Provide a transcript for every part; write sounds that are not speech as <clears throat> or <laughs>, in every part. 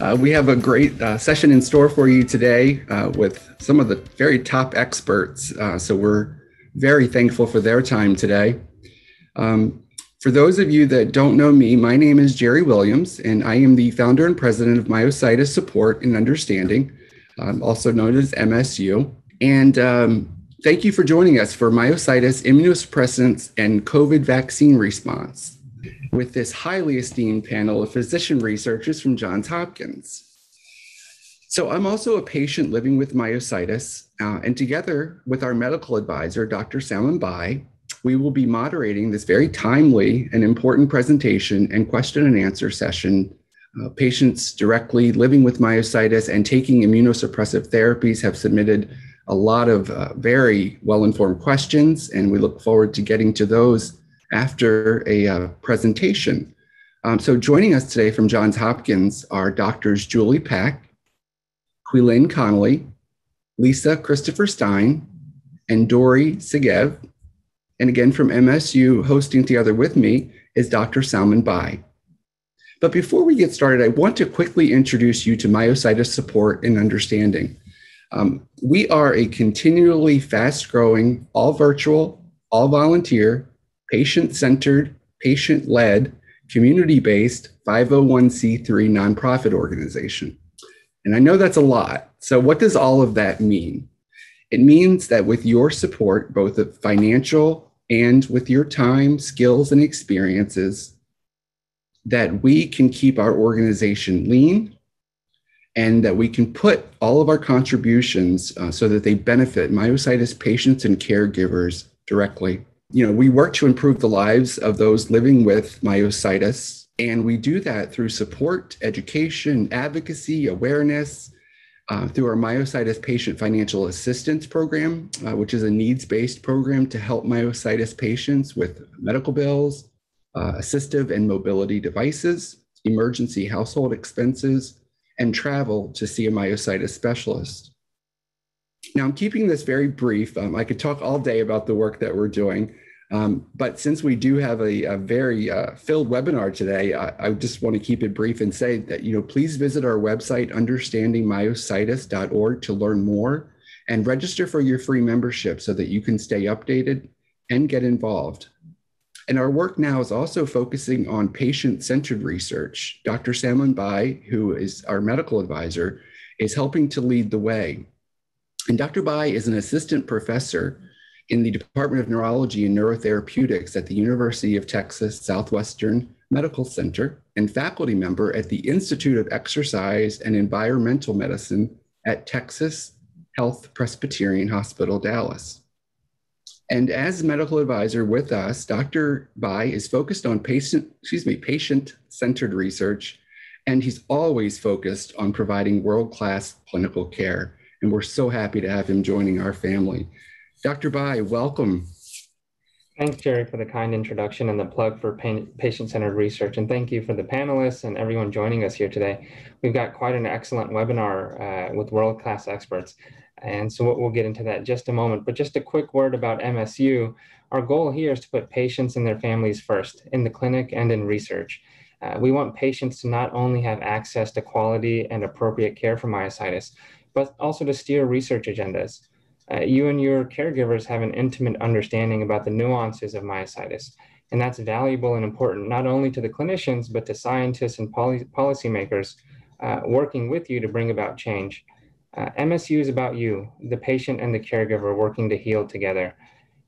Uh, we have a great uh, session in store for you today uh, with some of the very top experts. Uh, so we're very thankful for their time today. Um, for those of you that don't know me, my name is Jerry Williams, and I am the founder and president of Myositis Support and Understanding, um, also known as MSU. And um, thank you for joining us for myositis, immunosuppressants, and COVID vaccine response with this highly esteemed panel of physician researchers from Johns Hopkins. So I'm also a patient living with myositis, uh, and together with our medical advisor, Dr. Salman Bhai, we will be moderating this very timely and important presentation and question and answer session. Uh, patients directly living with myositis and taking immunosuppressive therapies have submitted a lot of uh, very well informed questions, and we look forward to getting to those after a uh, presentation. Um, so, joining us today from Johns Hopkins are doctors Julie Paik, Caoilfhionn Connolly, Lisa Christopher Stine, and Dorry Segev. And again, from MSU, hosting together with me is Dr. Salman Bhai. But before we get started, I want to quickly introduce you to myositis support and understanding. Um, we are a continually fast growing, all virtual, all volunteer, patient centered, patient led, community based 501c3 nonprofit organization. And I know that's a lot. So, what does all of that mean? It means that with your support, both of financial and with your time, skills, and experiences, that we can keep our organization lean and that we can put all of our contributions uh, so that they benefit myositis patients and caregivers directly. You know, we work to improve the lives of those living with myositis, and we do that through support, education, advocacy, awareness, uh, through our myositis patient financial assistance program, uh, which is a needs based program to help myositis patients with medical bills, uh, assistive and mobility devices, emergency household expenses, and travel to see a myositis specialist. Now, I'm keeping this very brief. Um, I could talk all day about the work that we're doing, um, but since we do have a, a very uh, filled webinar today, I, I, just want to keep it brief and say that, you know, please visit our website, understandingmyositis.org to learn more and register for your free membership so that you can stay updated and get involved. And our work now is also focusing on patient centered research. Dr. Salman Bhai, who is our medical advisor, is helping to lead the way. And Dr. Bhai is an assistant professor in the Department of Neurology and Neurotherapeutics at the University of Texas Southwestern Medical Center and faculty member at the Institute of Exercise and Environmental Medicine at Texas Health Presbyterian Hospital, Dallas. And as medical advisor with us, Dr. Bhai is focused on patient, excuse me, patient-centered research, and he's always focused on providing world-class clinical care. And we're so happy to have him joining our family. Dr. Bhai, welcome. Thanks, Jerry, for the kind introduction and the plug for patient-centered research. And thank you for the panelists and everyone joining us here today. We've got quite an excellent webinar uh, with world-class experts. And so we'll get into that in just a moment. But just a quick word about MSU. Our goal here is to put patients and their families first in the clinic and in research. Uh, we want patients to not only have access to quality and appropriate care for myositis, but also to steer research agendas. Uh, you and your caregivers have an intimate understanding about the nuances of myositis, and that's valuable and important not only to the clinicians, but to scientists and policymakers uh, working with you to bring about change. Uh, MSU is about you, the patient and the caregiver working to heal together.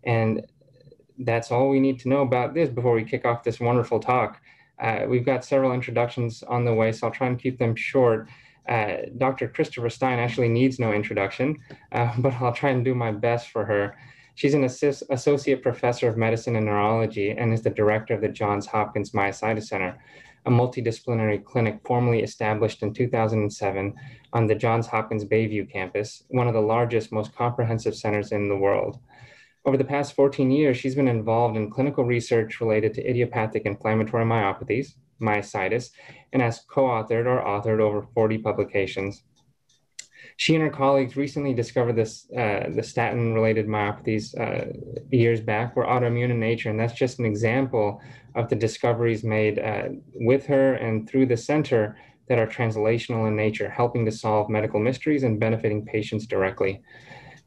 And that's all we need to know about this before we kick off this wonderful talk. Uh, we've got several introductions on the way, so I'll try and keep them short. Uh, Dr. Christopher Stine actually needs no introduction, uh, <laughs> but I'll try and do my best for her. She's an assist, associate professor of medicine and neurology and is the director of the Johns Hopkins Myositis Center, a multidisciplinary clinic formally established in 2007 on the Johns Hopkins Bayview campus, one of the largest, most comprehensive centers in the world. Over the past 14 years, she's been involved in clinical research related to idiopathic inflammatory myopathies, myositis, and has co-authored or authored over 40 publications. She and her colleagues recently discovered this, uh, the statin-related myopathies uh, years back were autoimmune in nature, and that's just an example of the discoveries made uh, with her and through the center that are translational in nature, helping to solve medical mysteries and benefiting patients directly.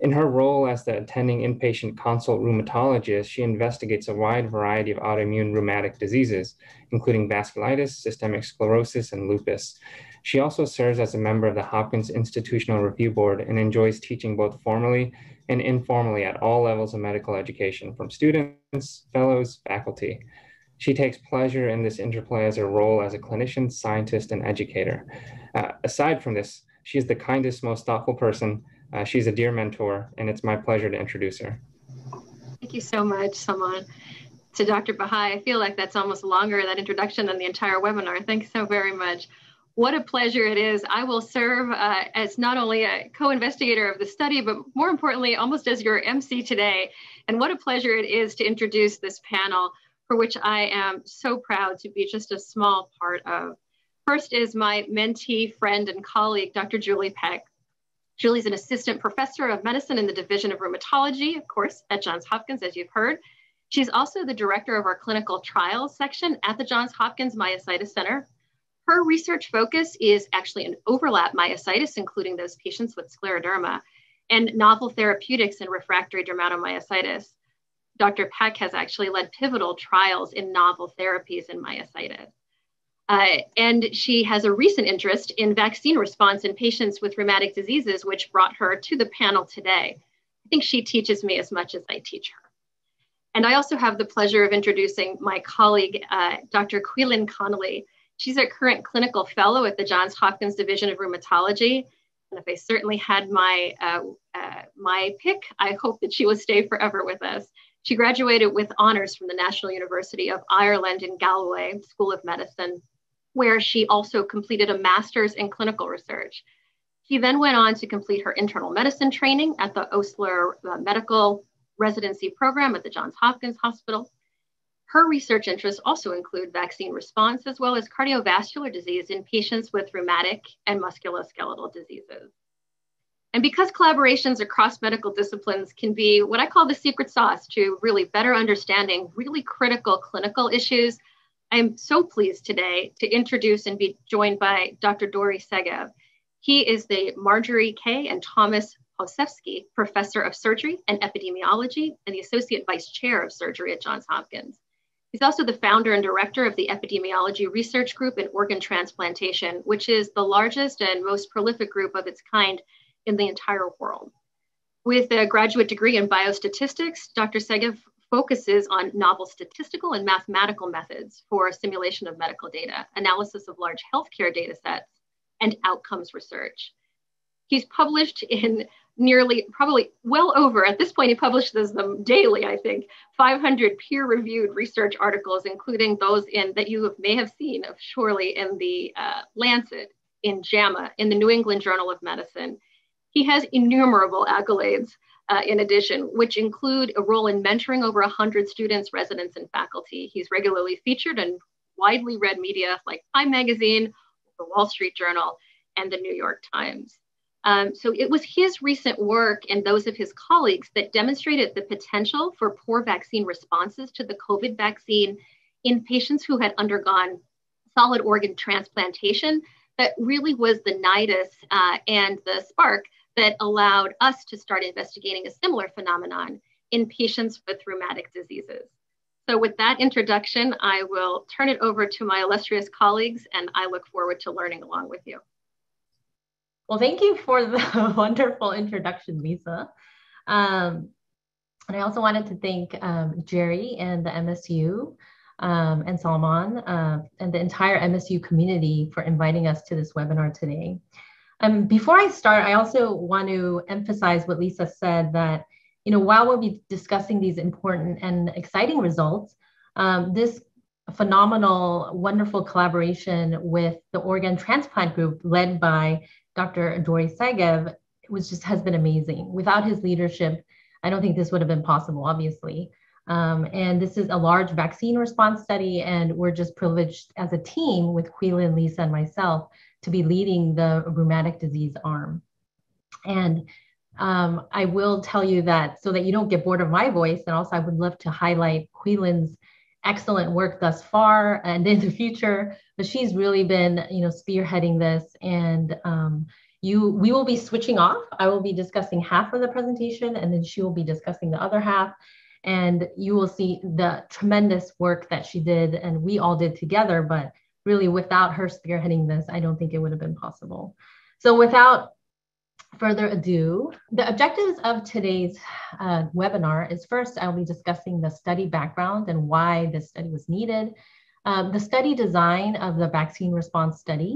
In her role as the attending inpatient consult rheumatologist, she investigates a wide variety of autoimmune rheumatic diseases, including vasculitis, systemic sclerosis, and lupus. She also serves as a member of the Hopkins Institutional Review Board and enjoys teaching both formally and informally at all levels of medical education, from students, fellows, faculty. She takes pleasure in this interplay as a role as a clinician, scientist, and educator. Uh, aside from this, she is the kindest, most thoughtful person uh, she's a dear mentor, and it's my pleasure to introduce her. Thank you so much, Saman. To Dr. Bhai, I feel like that's almost longer, that introduction, than the entire webinar. Thanks so very much. What a pleasure it is. I will serve uh, as not only a co-investigator of the study, but more importantly, almost as your MC today. And what a pleasure it is to introduce this panel, for which I am so proud to be just a small part of. First is my mentee, friend, and colleague, Dr. Julie Paik. Julie's an assistant professor of medicine in the Division of Rheumatology, of course, at Johns Hopkins, as you've heard. She's also the director of our clinical trials section at the Johns Hopkins Myositis Center. Her research focus is actually an overlap myositis, including those patients with scleroderma, and novel therapeutics in refractory dermatomyositis. Dr. Paik has actually led pivotal trials in novel therapies in myositis. Uh, and she has a recent interest in vaccine response in patients with rheumatic diseases, which brought her to the panel today. I think she teaches me as much as I teach her. And I also have the pleasure of introducing my colleague, uh, Dr. Caoilfhionn Connolly. She's a current clinical fellow at the Johns Hopkins Division of Rheumatology. And if I certainly had my, uh, uh my pick, I hope that she will stay forever with us. She graduated with honors from the National University of Ireland in Galway School of Medicine where she also completed a master's in clinical research. She then went on to complete her internal medicine training at the Osler uh, Medical Residency Program at the Johns Hopkins Hospital. Her research interests also include vaccine response as well as cardiovascular disease in patients with rheumatic and musculoskeletal diseases. And because collaborations across medical disciplines can be what I call the secret sauce to really better understanding really critical clinical issues, I'm so pleased today to introduce and be joined by Dr. Dorry Segev. He is the Marjorie K. and Thomas Pozefsky Professor of Surgery and Epidemiology and the Associate Vice Chair of Surgery at Johns Hopkins. He's also the founder and director of the Epidemiology Research Group in Organ Transplantation, which is the largest and most prolific group of its kind in the entire world. With a graduate degree in biostatistics, Dr. Segev focuses on novel statistical and mathematical methods for simulation of medical data, analysis of large healthcare data sets, and outcomes research. He's published in nearly, probably well over, at this point, he publishes them daily, I think, 500 peer reviewed research articles, including those in that you may have seen, of surely in the uh, Lancet, in JAMA, in the New England Journal of Medicine. He has innumerable accolades uh, in addition, which include a role in mentoring over 100 students, residents, and faculty. He's regularly featured in widely read media like Time Magazine, the Wall Street Journal, and the New York Times. Um, so it was his recent work and those of his colleagues that demonstrated the potential for poor vaccine responses to the COVID vaccine in patients who had undergone solid organ transplantation that really was the nidus uh, and the spark that allowed us to start investigating a similar phenomenon in patients with rheumatic diseases. So with that introduction, I will turn it over to my illustrious colleagues and I look forward to learning along with you. Well, thank you for the <laughs> wonderful introduction, Lisa. Um, and I also wanted to thank um, Jerry and the MSU um, and Salman uh, and the entire MSU community for inviting us to this webinar today. Um, before I start, I also want to emphasize what Lisa said that, you know, while we'll be discussing these important and exciting results, um, this phenomenal, wonderful collaboration with the organ transplant group led by Dr. Dorry Segev was just has been amazing. Without his leadership, I don't think this would have been possible, obviously. Um, and this is a large vaccine response study, and we're just privileged as a team with Caoilfhionn, Lisa, and myself to be leading the rheumatic disease arm. And um, I will tell you that so that you don't get bored of my voice, and also I would love to highlight Caoilfhionn's excellent work thus far and in the future, but she's really been, you know, spearheading this. And um, you, we will be switching off. I will be discussing half of the presentation, and then she will be discussing the other half. And you will see the tremendous work that she did, and we all did together. But really, without her spearheading this, I don't think it would have been possible. So, without further ado, the objectives of today's uh, webinar is first, I'll be discussing the study background and why this study was needed, um, the study design of the vaccine response study,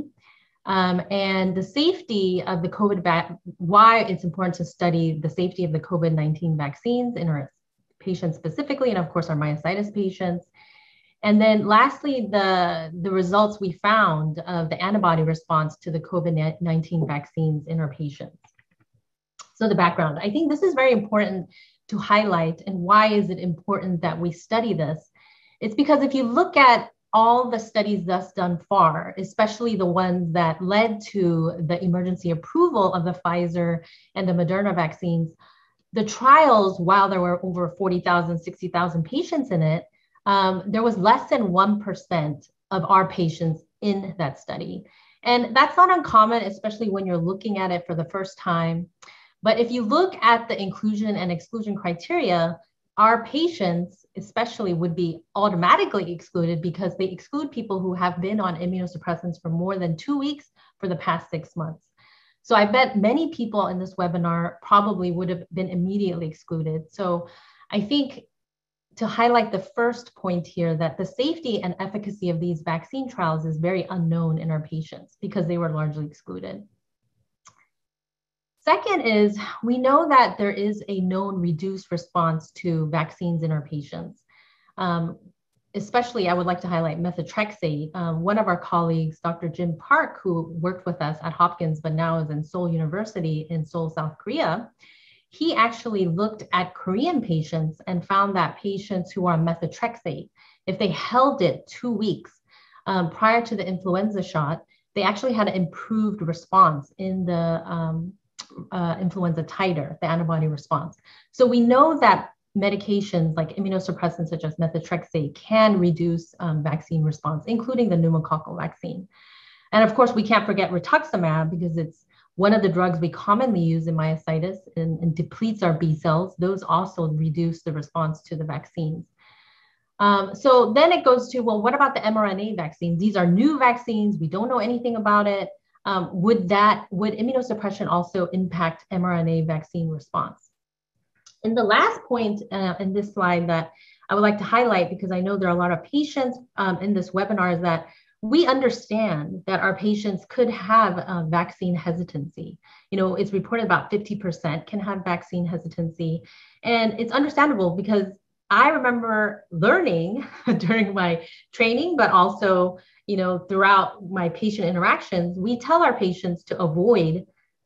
um, and the safety of the COVID, why it's important to study the safety of the COVID-19 vaccines in our patients specifically, and of course our myositis patients. And then lastly, the, the results we found of the antibody response to the COVID-19 vaccines in our patients. So the background, I think this is very important to highlight. And why is it important that we study this? It's because if you look at all the studies thus done far, especially the ones that led to the emergency approval of the Pfizer and the Moderna vaccines, the trials, while there were over 40,000, 60,000 patients in it, um, there was less than 1% of our patients in that study. And that's not uncommon, especially when you're looking at it for the first time. But if you look at the inclusion and exclusion criteria, our patients especially would be automatically excluded because they exclude people who have been on immunosuppressants for more than two weeks for the past six months. So I bet many people in this webinar probably would have been immediately excluded. So I think to highlight the first point here that the safety and efficacy of these vaccine trials is very unknown in our patients because they were largely excluded. Second is we know that there is a known reduced response to vaccines in our patients. Um, especially, I would like to highlight methotrexate. Um, one of our colleagues, Dr. Jim Park, who worked with us at Hopkins, but now is in Seoul University in Seoul, South Korea, he actually looked at Korean patients and found that patients who are methotrexate, if they held it two weeks um, prior to the influenza shot, they actually had an improved response in the um, uh, influenza titer, the antibody response. So we know that medications like immunosuppressants such as methotrexate can reduce um, vaccine response, including the pneumococcal vaccine. And of course, we can't forget rituximab because it's one of the drugs we commonly use in myositis and, and depletes our B cells. Those also reduce the response to the vaccines. Um, so then it goes to, well, what about the mRNA vaccines? These are new vaccines. We don't know anything about it um, would that would immunosuppression also impact mRNA vaccine response? And the last point uh, in this slide that I would like to highlight, because I know there are a lot of patients um, in this webinar, is that we understand that our patients could have uh, vaccine hesitancy. You know, it's reported about 50% can have vaccine hesitancy. And it's understandable because I remember learning <laughs> during my training, but also you know, throughout my patient interactions, we tell our patients to avoid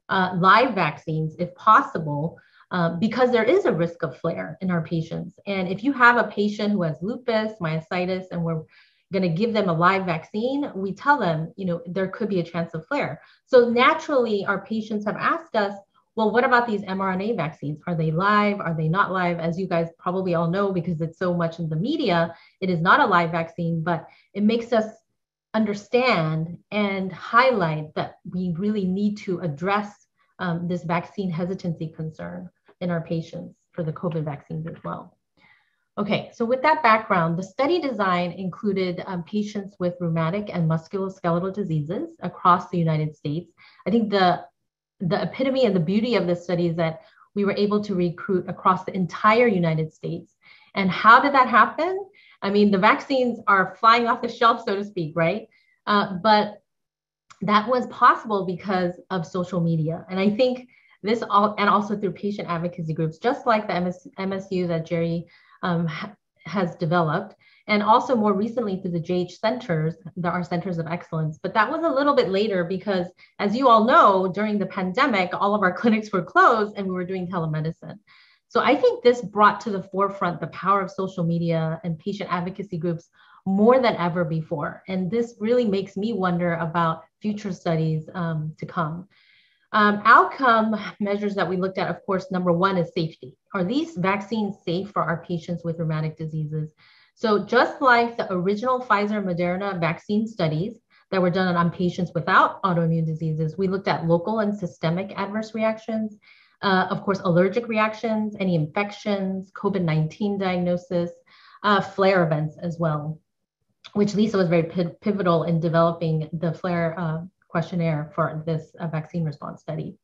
uh, live vaccines if possible, uh, because there is a risk of flare in our patients. And if you have a patient who has lupus, myositis, and we're going to give them a live vaccine, we tell them, you know, there could be a chance of flare. So naturally, our patients have asked us, well, what about these mRNA vaccines? Are they live? Are they not live? As you guys probably all know, because it's so much in the media, it is not a live vaccine, but it makes us understand and highlight that we really need to address um, this vaccine hesitancy concern in our patients for the COVID vaccines as well. Okay, so with that background, the study design included um, patients with rheumatic and musculoskeletal diseases across the United States. I think the, the epitome and the beauty of this study is that we were able to recruit across the entire United States. And how did that happen? I mean, the vaccines are flying off the shelf, so to speak, right? Uh, but that was possible because of social media. And I think this all, and also through patient advocacy groups, just like the MS, MSU that Jerry um, ha, has developed, and also more recently through the JH centers, there are centers of excellence. But that was a little bit later because, as you all know, during the pandemic, all of our <laughs> clinics were closed and we were doing telemedicine. So I think this brought to the forefront the power of social media and patient advocacy groups more than ever before. And this really makes me wonder about future studies um, to come. Um, outcome measures that we looked at, of course, number one is safety. Are these vaccines safe for our patients with rheumatic diseases? So just like the original Pfizer Moderna vaccine studies that were done on patients without autoimmune diseases, we looked at local and systemic adverse reactions, uh, of course, allergic reactions, any infections, COVID-19 diagnosis, uh, flare events as well, which Lisa was very pivotal in developing the flare uh, questionnaire for this uh, vaccine response study.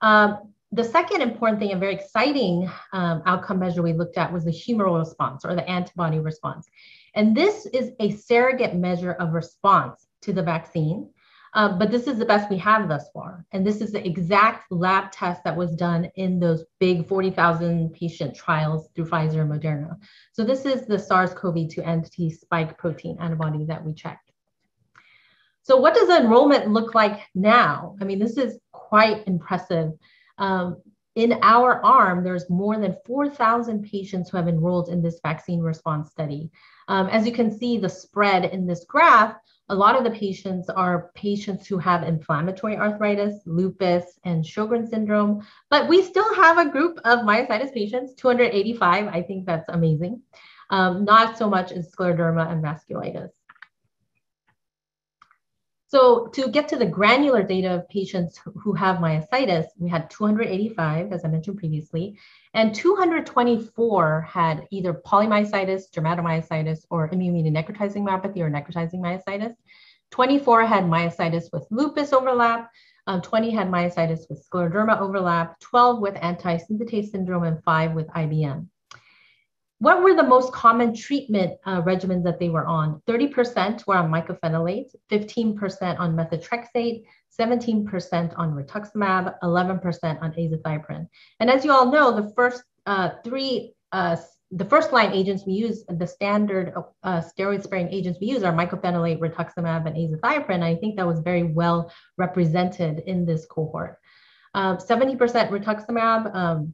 Um, the second important thing and very exciting um, outcome measure we looked at was the humoral response or the antibody response. And this is a surrogate measure of response to the vaccine. Uh, but this is the best we have thus far. And this is the exact lab test that was done in those big 40,000 patient trials through Pfizer and Moderna. So this is the SARS-CoV-2 anti-spike protein antibody that we checked. So what does enrollment look like now? I mean, this is quite impressive. Um, in our arm, there's more than 4,000 patients who have enrolled in this vaccine response study. Um, as you can see, the spread in this graph, a lot of the patients are patients who have inflammatory arthritis, lupus, and Sjogren's syndrome, but we still have a group of myositis patients, 285. I think that's amazing. Um, not so much as scleroderma and vasculitis. So to get to the granular data of patients who have myositis, we had 285, as I mentioned previously, and 224 had either polymyositis, dermatomyositis, or immune necrotizing myopathy or necrotizing myositis. 24 had myositis with lupus overlap, um, 20 had myositis with scleroderma overlap, 12 with anti-synthetase syndrome, and five with IBM what were the most common treatment uh, regimens that they were on? 30% were on mycophenolate, 15% on methotrexate, 17% on rituximab, 11% on azathioprine. And as you all know, the first uh, three, uh, the first line agents we use, the standard uh, steroid sparing agents we use are mycophenolate, rituximab, and azathioprine. I think that was very well represented in this cohort. 70% um, rituximab, um,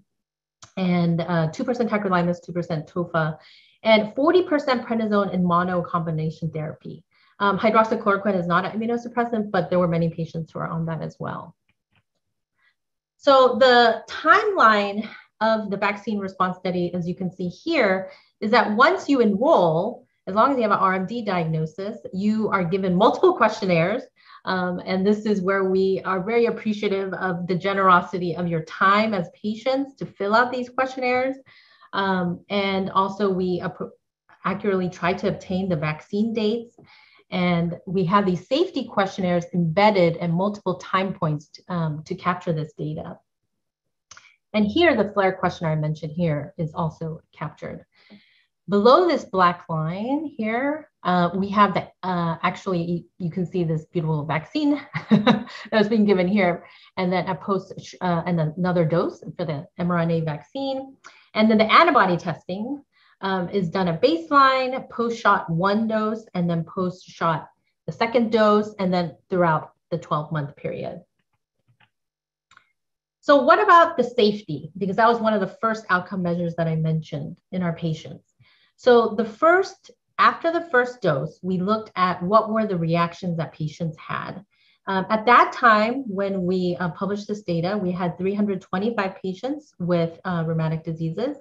and uh, 2% tacrolimus, 2% tofa, and 40% prednisone in mono combination therapy. Um, hydroxychloroquine is not an immunosuppressant, but there were many patients who are on that as well. So the timeline of the vaccine response study, as you can see here, is that once you enroll, as long as you have an RMD diagnosis, you are given multiple <laughs> questionnaires um, and this is where we are very appreciative of the generosity of your time as patients to fill out these questionnaires. Um, and also we accurately try to obtain the vaccine dates. And we have these safety questionnaires embedded at multiple time points um, to capture this data. And here, the flare questionnaire I mentioned here is also captured. Below this black line here, uh, we have the, uh, actually, you, can see this beautiful vaccine <laughs> that's being given here, and then a post uh, and another dose for the mRNA vaccine. And then the antibody testing um, is done at baseline, post-shot one dose, and then post-shot the second dose, and then throughout the 12-month period. So what about the safety? Because that was one of the first outcome measures that I mentioned in our patients. So the first after the first dose, we looked at what were the reactions that patients had. Um, at that time, when we uh, published this data, we had 325 patients with uh, rheumatic diseases.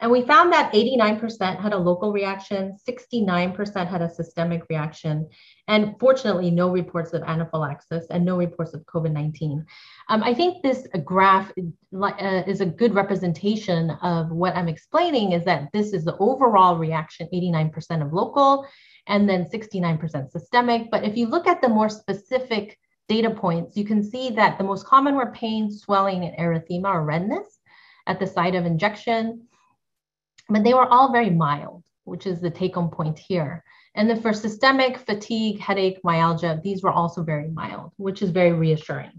And we found that 89% had a local reaction, 69% had a systemic reaction, and fortunately, no reports of anaphylaxis and no reports of COVID 19. Um, I think this graph uh, is a good representation of what I'm explaining is that this is the overall reaction 89% of local and then 69% systemic. But if you look at the more specific data points, you can see that the most common were pain, swelling, and erythema or redness at the site of injection but they were all very mild, which is the take home point here. And then for systemic fatigue, headache, myalgia, these were also very mild, which is very reassuring.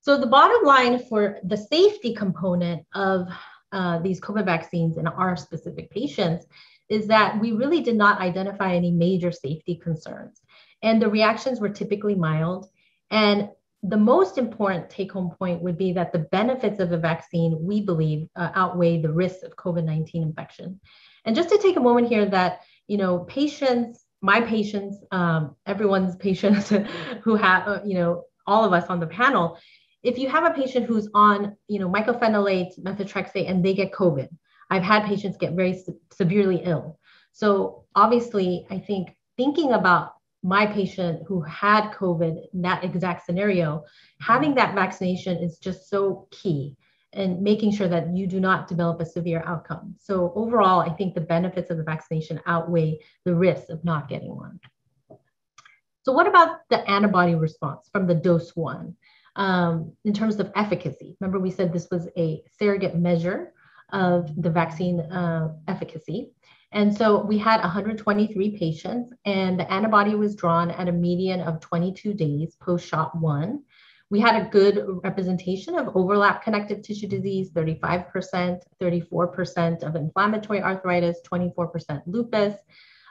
So the bottom line for the safety component of uh, these COVID vaccines in our specific patients is that we really did not identify any major safety concerns. And the reactions were typically mild. And the most important take home point would be that the benefits of the vaccine, we believe, uh, outweigh the risks of COVID 19 infection. And just to take a moment here, that, you know, patients, my patients, um, everyone's <laughs> patients who have, uh, you know, all of us on the panel, if you have a patient who's on, you know, mycophenolate, methotrexate, and they get COVID, I've had patients get very se- severely ill. So obviously, I think thinking about my patient who had COVID in that exact scenario, having that vaccination is just so key and making sure that you do not develop a severe outcome. So overall, I think the benefits of the vaccination outweigh the risks of not getting one. So what about the antibody response from the dose one um, in terms of efficacy? Remember we said this was a surrogate measure of the vaccine uh, efficacy. And so we had 123 patients, and the antibody was drawn at a median of 22 days post shot one. We had a good representation of overlap connective tissue disease 35%, 34% of inflammatory arthritis, 24% lupus.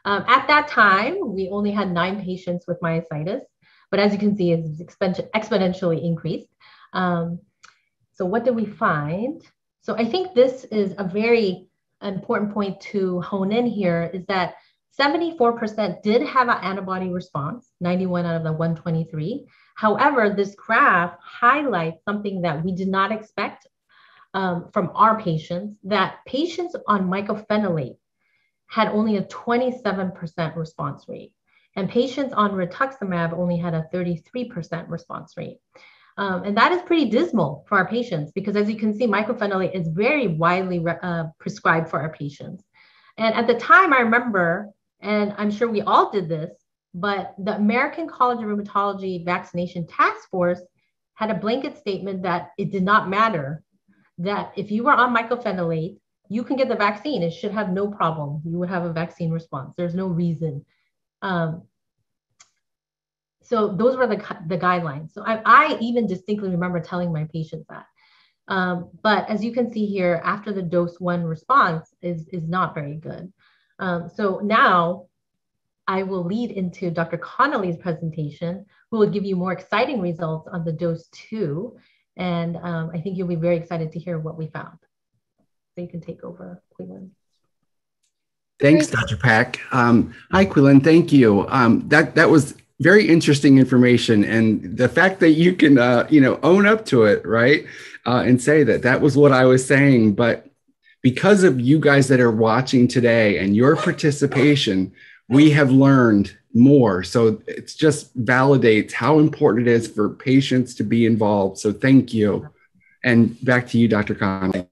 Um, at that time, we only had nine patients with myositis, but as you can see, it's exponentially increased. Um, so, what did we find? So, I think this is a very important point to hone in here is that 74% did have an antibody response, 91 out of the 123. However, this graph highlights something that we did not expect um, from our patients that patients on mycophenolate had only a 27% response rate, and patients on rituximab only had a 33% response rate. Um, and that is pretty dismal for our patients because, as you can see, mycophenolate is very widely uh, prescribed for our patients. And at the time, I remember, and I'm sure we all did this, but the American College of Rheumatology Vaccination Task Force had a blanket statement that it did not matter that if you were on mycophenolate, you can get the vaccine. It should have no problem. You would have a vaccine response. There's no reason. Um, so those were the, the guidelines. So I, I even distinctly remember telling my patients that. Um, but as you can see here, after the dose one response is, is not very good. Um, so now I will lead into Dr. Connolly's presentation, who will give you more exciting results on the dose two. And um, I think you'll be very excited to hear what we found. So you can take over, Caoilfhionn. Thanks, Dr. Paik. Um, hi, Caoilfhionn. Thank you. Um, that that was very interesting information, and the fact that you can, uh, you know, own up to it, right, uh, and say that that was what I was saying. But because of you guys that are watching today and your participation, we have learned more. So it just validates how important it is for patients to be involved. So thank you. And back to you, Dr. Connolly.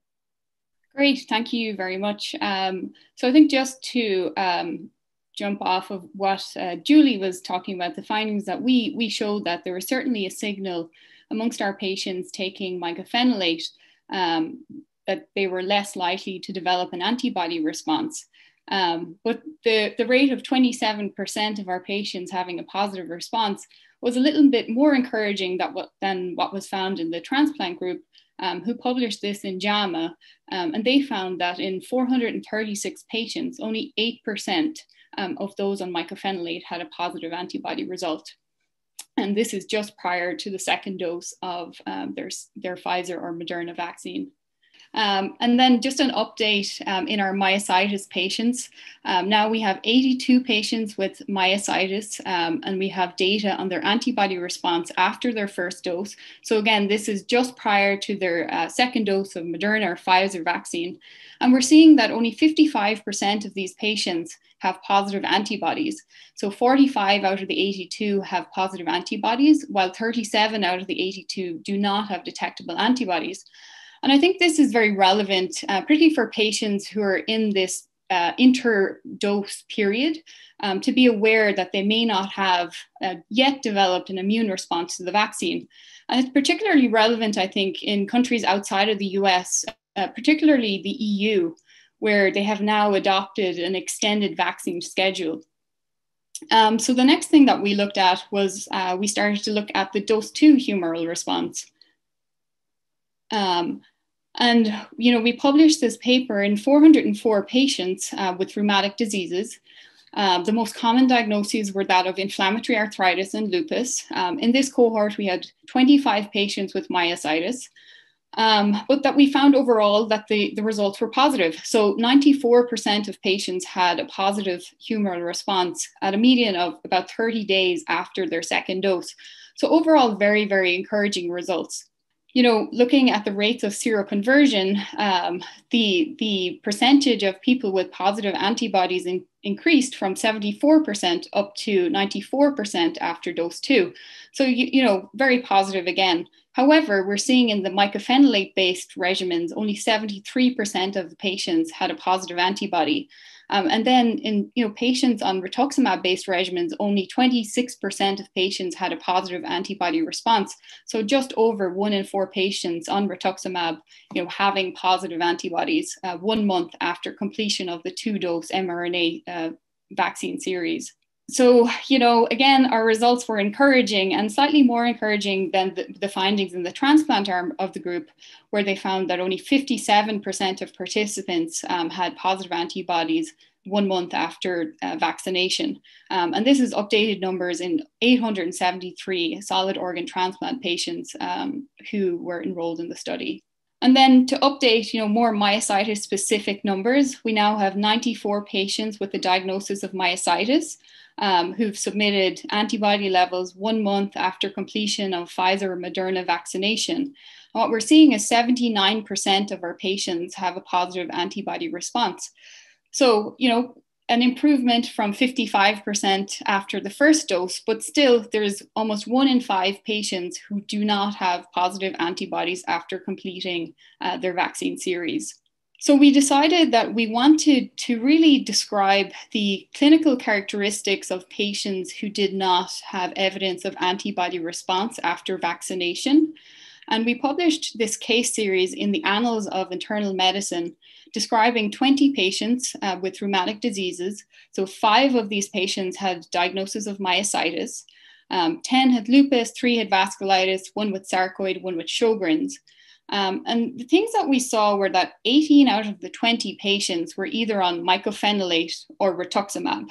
Great, thank you very much. Um, so I think just to um, jump off of what uh, Julie was talking about, the findings that we we showed that there was certainly a signal amongst our patients taking mycophenolate um, that they were less likely to develop an antibody response. Um, but the, the rate of 27% of our patients having a positive response was a little bit more encouraging that what, than what was found in the transplant group, um, who published this in JAMA. Um, and they found that in 436 patients, only 8% um, of those on mycophenolate had a positive antibody result. And this is just prior to the second dose of um, their, their Pfizer or Moderna vaccine. Um, and then just an update um, in our myositis patients. Um, now we have 82 patients with myositis, um, and we have data on their antibody response after their first dose. So, again, this is just prior to their uh, second dose of Moderna or Pfizer vaccine. And we're seeing that only 55% of these patients have positive antibodies. So 45 out of the 82 have positive antibodies, while 37 out of the 82 do not have detectable antibodies. And I think this is very relevant, uh, particularly for patients who are in this uh, interdose period, um, to be aware that they may not have uh, yet developed an immune response to the vaccine. And it's particularly relevant, I think, in countries outside of the US, uh, particularly the EU, where they have now adopted an extended vaccine schedule. Um, so the next thing that we looked at was uh, we started to look at the dose two humoral response. Um, and, you know, we published this paper in 404 patients uh, with rheumatic diseases. Uh, the most common diagnoses were that of inflammatory arthritis and lupus. Um, in this cohort, we had 25 patients with myositis, um, but that we found overall that the, the results were positive. So 94% of patients had a positive humoral response at a median of about 30 days after their second dose. So overall, very, very encouraging results. you know, looking at the rates of seroconversion, um, the, the percentage of people with positive antibodies in, increased from 74% up to 94% after dose two. So, you, you know, very positive again. However, we're seeing in the mycophenolate based regimens, only 73% of the patients had a positive antibody. Um, and then in you know patients on rituximab based regimens, only 26% of patients had a positive antibody response. So just over one in four patients on rituximab, you know, having positive antibodies uh, one month after completion of the two dose mRNA uh, vaccine series so you know again our results were encouraging and slightly more encouraging than the, the, findings in the transplant arm of the group where they found that only 57% of participants um, had positive antibodies one month after uh, vaccination. Um, and this is updated numbers in 873 solid organ transplant patients um, who were enrolled in the study. And then to update, you know, more myositis specific numbers, we now have 94 patients with the diagnosis of myositis um, who've submitted antibody levels one month after completion of Pfizer or Moderna vaccination. What we're seeing is 79% of our patients have a positive antibody response. So, you know, an improvement from 55% after the first dose, but still there's almost one in five patients who do not have positive antibodies after completing uh, their vaccine series. So we decided that we wanted to really describe the clinical characteristics of patients who did not have evidence of antibody response after vaccination. And we published this case series in the Annals of Internal Medicine, describing 20 patients uh, with rheumatic diseases. So five of these patients had diagnosis of myositis. Um, 10 had lupus, three had vasculitis, one with sarcoid, one with Sjogren's. Um, and the things that we saw were that 18 out of the 20 patients were either on mycophenolate or rituximab.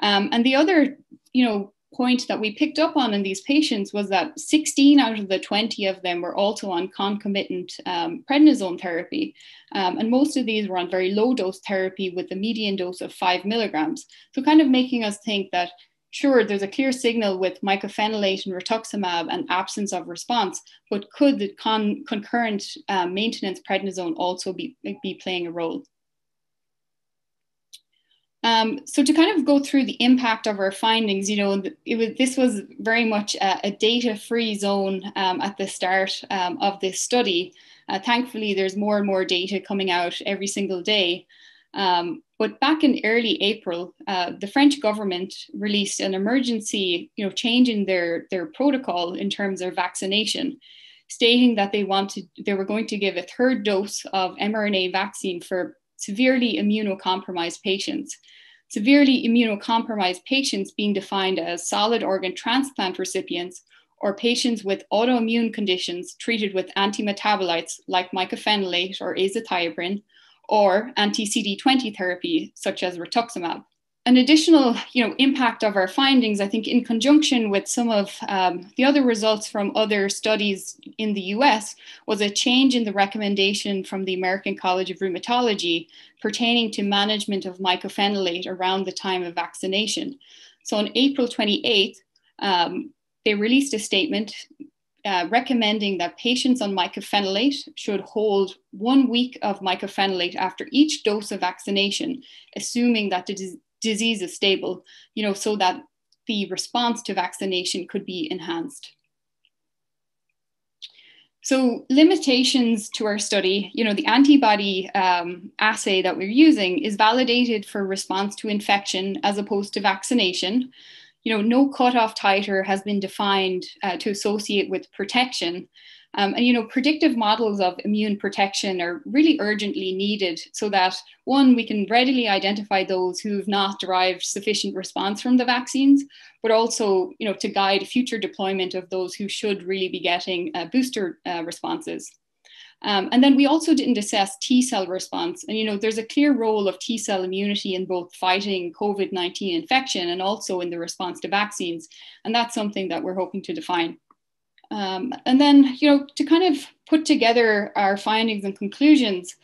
Um, and the other, you know, point that we picked up on in these patients was that 16 out of the 20 of them were also on concomitant um, prednisone therapy. Um, and most of these were on very low dose therapy with a median dose of five milligrams. So, kind of making us think that Sure, there's a clear signal with mycophenolate and rituximab and absence of response, but could the con- concurrent uh, maintenance prednisone also be, be playing a role? Um, so to kind of go through the impact of our findings, you know, it was, this was very much a, a data-free zone um, at the start um, of this study. Uh, thankfully, there's more and more data coming out every single day. Um, but back in early April, uh, the French government released an emergency, you know, change in their, their protocol in terms of vaccination, stating that they wanted they were going to give a third dose of mRNA vaccine for severely immunocompromised patients. Severely immunocompromised patients being defined as solid organ transplant recipients or patients with autoimmune conditions treated with antimetabolites like mycophenolate or azathioprine or anti-CD20 therapy, such as rituximab. An additional you know, impact of our findings, I think, in conjunction with some of um, the other results from other studies in the US, was a change in the recommendation from the American College of Rheumatology pertaining to management of mycophenolate around the time of vaccination. So on April 28th, um, they released a statement uh, recommending that patients on mycophenolate should hold one week of mycophenolate after each dose of vaccination, assuming that the d- disease is stable, you know, so that the response to vaccination could be enhanced. So limitations to our study, you know, the antibody um, assay that we're using is validated for response to infection as opposed to vaccination you know, no cutoff titer has been defined uh, to associate with protection. Um, and you know, predictive models of immune protection are really urgently needed so that one, we can readily identify those who've not derived sufficient response from the vaccines, but also you know to guide future deployment of those who should really be getting uh, booster uh, responses. Um, and then we also didn't assess T cell response. And, you know, there's a clear role of T cell immunity in both fighting COVID 19 infection and also in the response to vaccines. And that's something that we're hoping to define. Um, and then, you know, to kind of put together our findings and conclusions,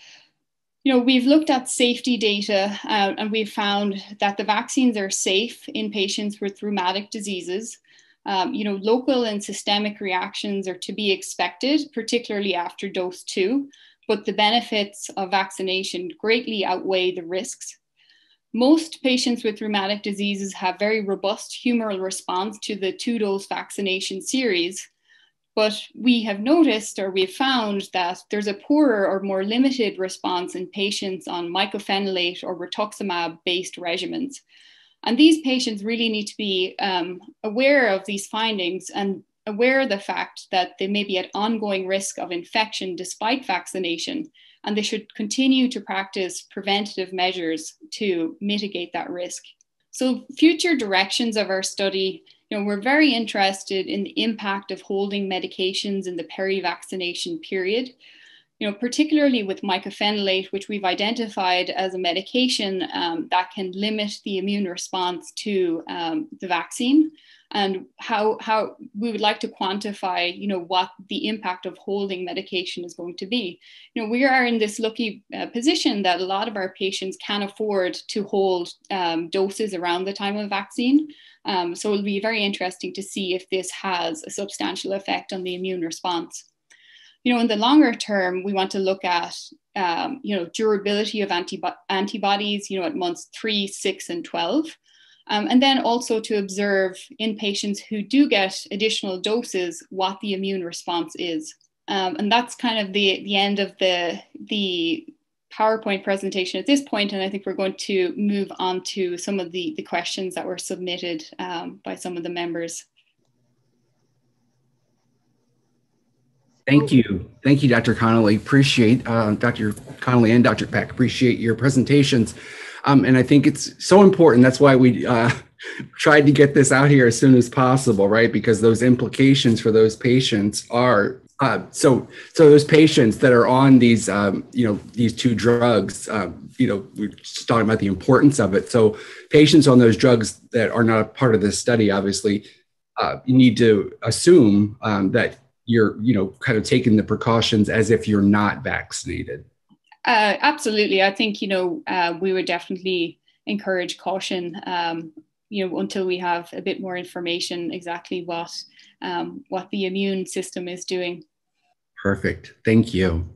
you know, we've looked at safety data uh, and we've found that the vaccines are safe in patients with rheumatic diseases. Um, you know, local and systemic reactions are to be expected, particularly after dose two, but the benefits of vaccination greatly outweigh the risks. Most patients with rheumatic diseases have very robust humoral response to the two dose vaccination series, but we have noticed or we've found that there's a poorer or more limited response in patients on mycophenolate or rituximab based regimens. And these patients really need to be um, aware of these findings and aware of the fact that they may be at ongoing risk of infection despite vaccination, and they should continue to practice preventative measures to mitigate that risk. So, future directions of our study you know, we're very interested in the impact of holding medications in the peri-vaccination period. You know, particularly with mycophenolate, which we've identified as a medication um, that can limit the immune response to um, the vaccine. And how how we would like to quantify you know what the impact of holding medication is going to be. You know we are in this lucky uh, position that a lot of our patients can afford to hold um, doses around the time of vaccine. Um, so it'll be very interesting to see if this has a substantial effect on the immune response you know in the longer term we want to look at um, you know durability of antibo- antibodies you know at months 3 6 and 12 um, and then also to observe in patients who do get additional doses what the immune response is. Um, and that's kind of the, the end of the, the PowerPoint presentation at this point, and I think we're going to move on to some of the, the questions that were submitted um, by some of the members. Thank you. Thank you, Dr. Connolly. Appreciate uh, Dr. Connolly and Dr. Paik. Appreciate your presentations. Um, and I think it's so important. That's why we uh, <laughs> tried to get this out here as soon as possible, right? Because those implications for those patients are uh, so. So those patients that are on these, um, you know, these two drugs, um, you know, we're just talking about the importance of it. So patients on those drugs that are not a part of this study, obviously, uh, you need to assume um, that you're, you know, kind of taking the precautions as if you're not vaccinated. Uh, absolutely. I think, you know, uh, we would definitely encourage caution, um, you know, until we have a bit more information exactly what, um, what the immune system is doing. Perfect. Thank you.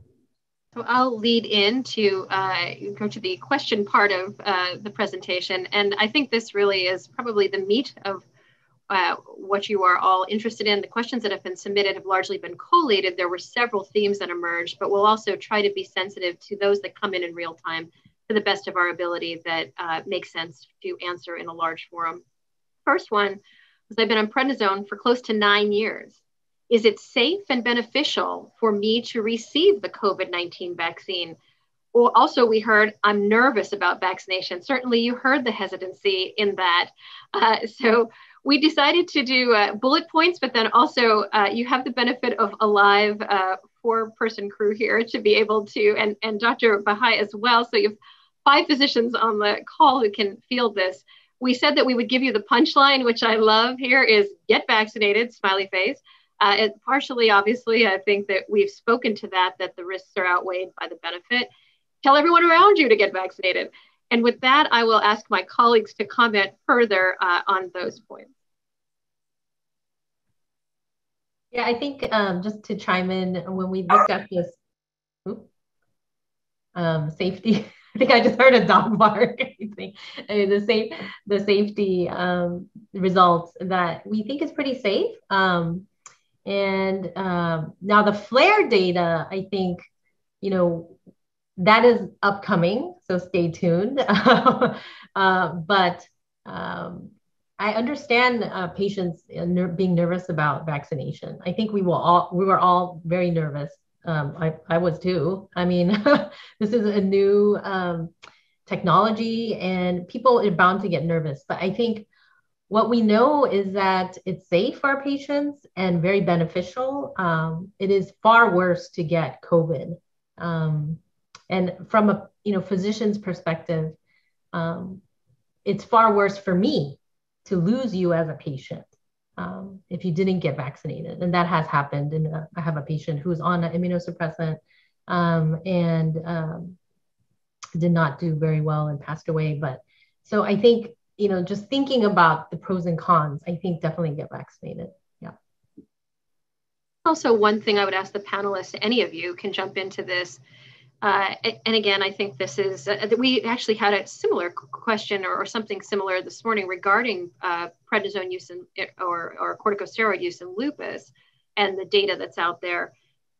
So I'll lead in to uh, go to the question part of uh, the presentation. And I think this really is probably the meat of uh, what you are all interested in. The questions that have been submitted have largely been collated. There were several themes that emerged, but we'll also try to be sensitive to those that come in in real time to the best of our ability that uh, makes sense to answer in a large forum. First one was I've been on prednisone for close to nine years. Is it safe and beneficial for me to receive the COVID 19 vaccine? Well, also, we heard I'm nervous about vaccination. Certainly, you heard the hesitancy in that. Uh, so, we decided to do uh, bullet points, but then also uh, you have the benefit of a live uh, four person crew here to be able to, and, and Dr. Bhai as well. So you have five physicians on the call who can field this. We said that we would give you the punchline, which I love here is get vaccinated, smiley face. Uh, it, partially, obviously, I think that we've spoken to that, that the risks are outweighed by the benefit. Tell everyone around you to get vaccinated. And with that, I will ask my colleagues to comment further uh, on those points. Yeah, I think um, just to chime in, when we looked at this um, safety, <laughs> I think I just heard a dog <laughs> bark. the safe, the safety um, results that we think is pretty safe. Um, and um, now the flare data, I think, you know, that is upcoming, so stay tuned. <laughs> uh, but um, I understand uh, patients ner- being nervous about vaccination. I think we will all we were all very nervous. Um, I I was too. I mean, <laughs> this is a new um, technology, and people are bound to get nervous. But I think what we know is that it's safe for our patients and very beneficial. Um, it is far worse to get COVID, um, and from a you know physician's perspective, um, it's far worse for me to lose you as a patient um, if you didn't get vaccinated. And that has happened. And uh, I have a patient who's on an immunosuppressant um, and um, did not do very well and passed away. But so I think you know, just thinking about the pros and cons, I think definitely get vaccinated. Yeah. Also, one thing I would ask the panelists, any of you can jump into this. Uh, and again, I think this is, uh, we actually had a similar question or, or something similar this morning regarding uh, prednisone use in, or, or corticosteroid use in lupus and the data that's out there.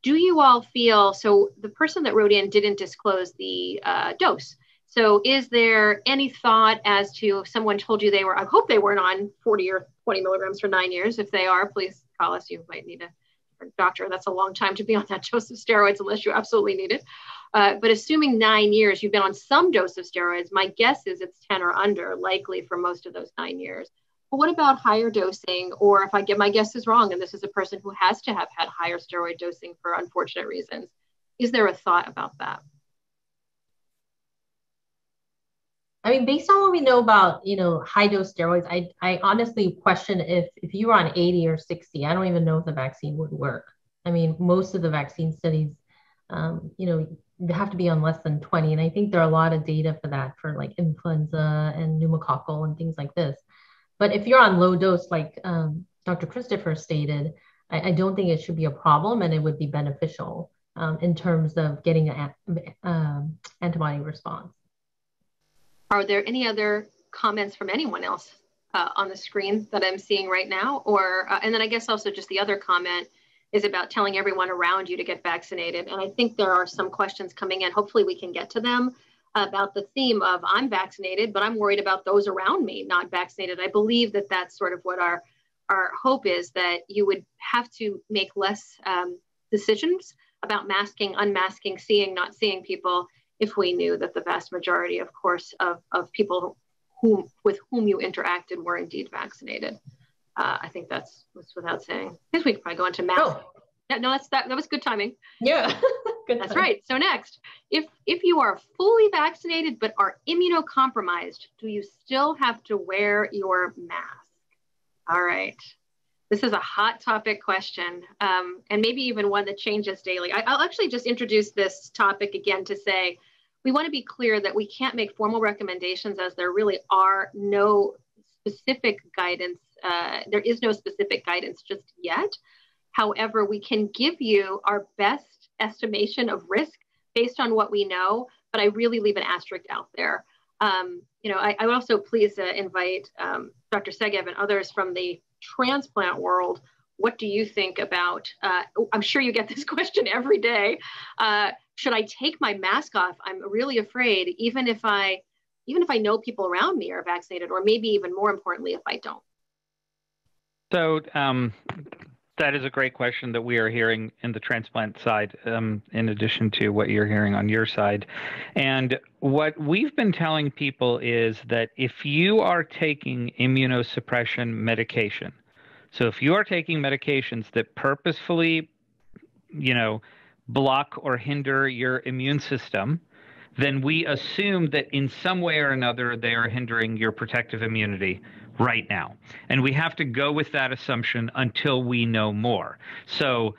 Do you all feel, so the person that wrote in didn't disclose the uh, dose. So is there any thought as to if someone told you they were, I hope they weren't on 40 or 20 milligrams for nine years. If they are, please call us. You might need a doctor. That's a long time to be on that <laughs> dose of steroids unless you absolutely need it. Uh, but assuming nine years, you've been on some dose of steroids, my guess is it's 10 or under, likely for most of those nine years. But what about higher dosing? Or if I get my guess is wrong, and this is a person who has to have had higher steroid dosing for unfortunate reasons, is there a thought about that? I mean, based on what we know about, you know, high dose steroids, I, I honestly question if if you were on 80 or 60, I don't even know if the vaccine would work. I mean, most of the vaccine studies, um, you know, they have to be on less than 20. And I think there are a lot of data for that for like influenza and pneumococcal and things like this. But if you're on low dose, like um, Dr. Christopher stated, I, I, don't think it should be a problem and it would be beneficial um, in terms of getting an um, antibody response. Are there any other comments from anyone else uh, on the screen that I'm seeing right now? Or, uh, and then I guess also just the other comment is about telling everyone around you to get vaccinated. And I think there are some questions coming in. Hopefully, we can get to them about the theme of I'm vaccinated, but I'm worried about those around me not vaccinated. I believe that that's sort of what our our hope is that you would have to make less um, decisions about masking, unmasking, seeing, not seeing people if we knew that the vast majority, of course, of, of people whom, with whom you interacted were indeed vaccinated. Uh, I think that's, that's without saying. I think we could probably go into mask. Oh. Yeah, no, that's that. That was good timing. Yeah, <laughs> good. That's right. So next, if if you are fully vaccinated but are immunocompromised, do you still have to wear your mask? All right. This is a hot topic question, um, and maybe even one that changes daily. I, I'll actually just introduce this topic again to say we want to be clear that we can't make formal recommendations as there really are no specific guidance. Uh, there is no specific guidance just yet. However, we can give you our best estimation of risk based on what we know, but I really leave an asterisk out there. Um, you know, I, I, would also please uh, invite um, Dr. Segev and others from the transplant world. What do you think about? Uh, I'm sure you get this <laughs> question every day. Should I take my mask off? I'm really afraid, even if I, even if I know people around me are vaccinated, or maybe even more importantly, if I don't. So um, that is a great question that we are hearing in the transplant side, um, in addition to what you're hearing on your side. And what we've been telling people is that if you are taking immunosuppression medication, so if you are taking medications that purposefully, you know, block or hinder your immune system, then we assume that in some way or another they are hindering your protective immunity right now. And we have to go with that assumption until we know more. So,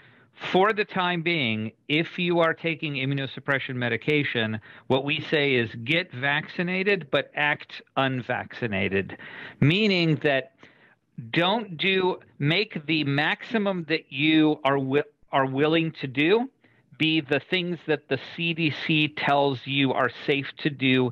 for the time being, if you are taking immunosuppression medication, what we say is get vaccinated but act unvaccinated, meaning that don't do make the maximum that you are wi- are willing to do be the things that the CDC tells you are safe to do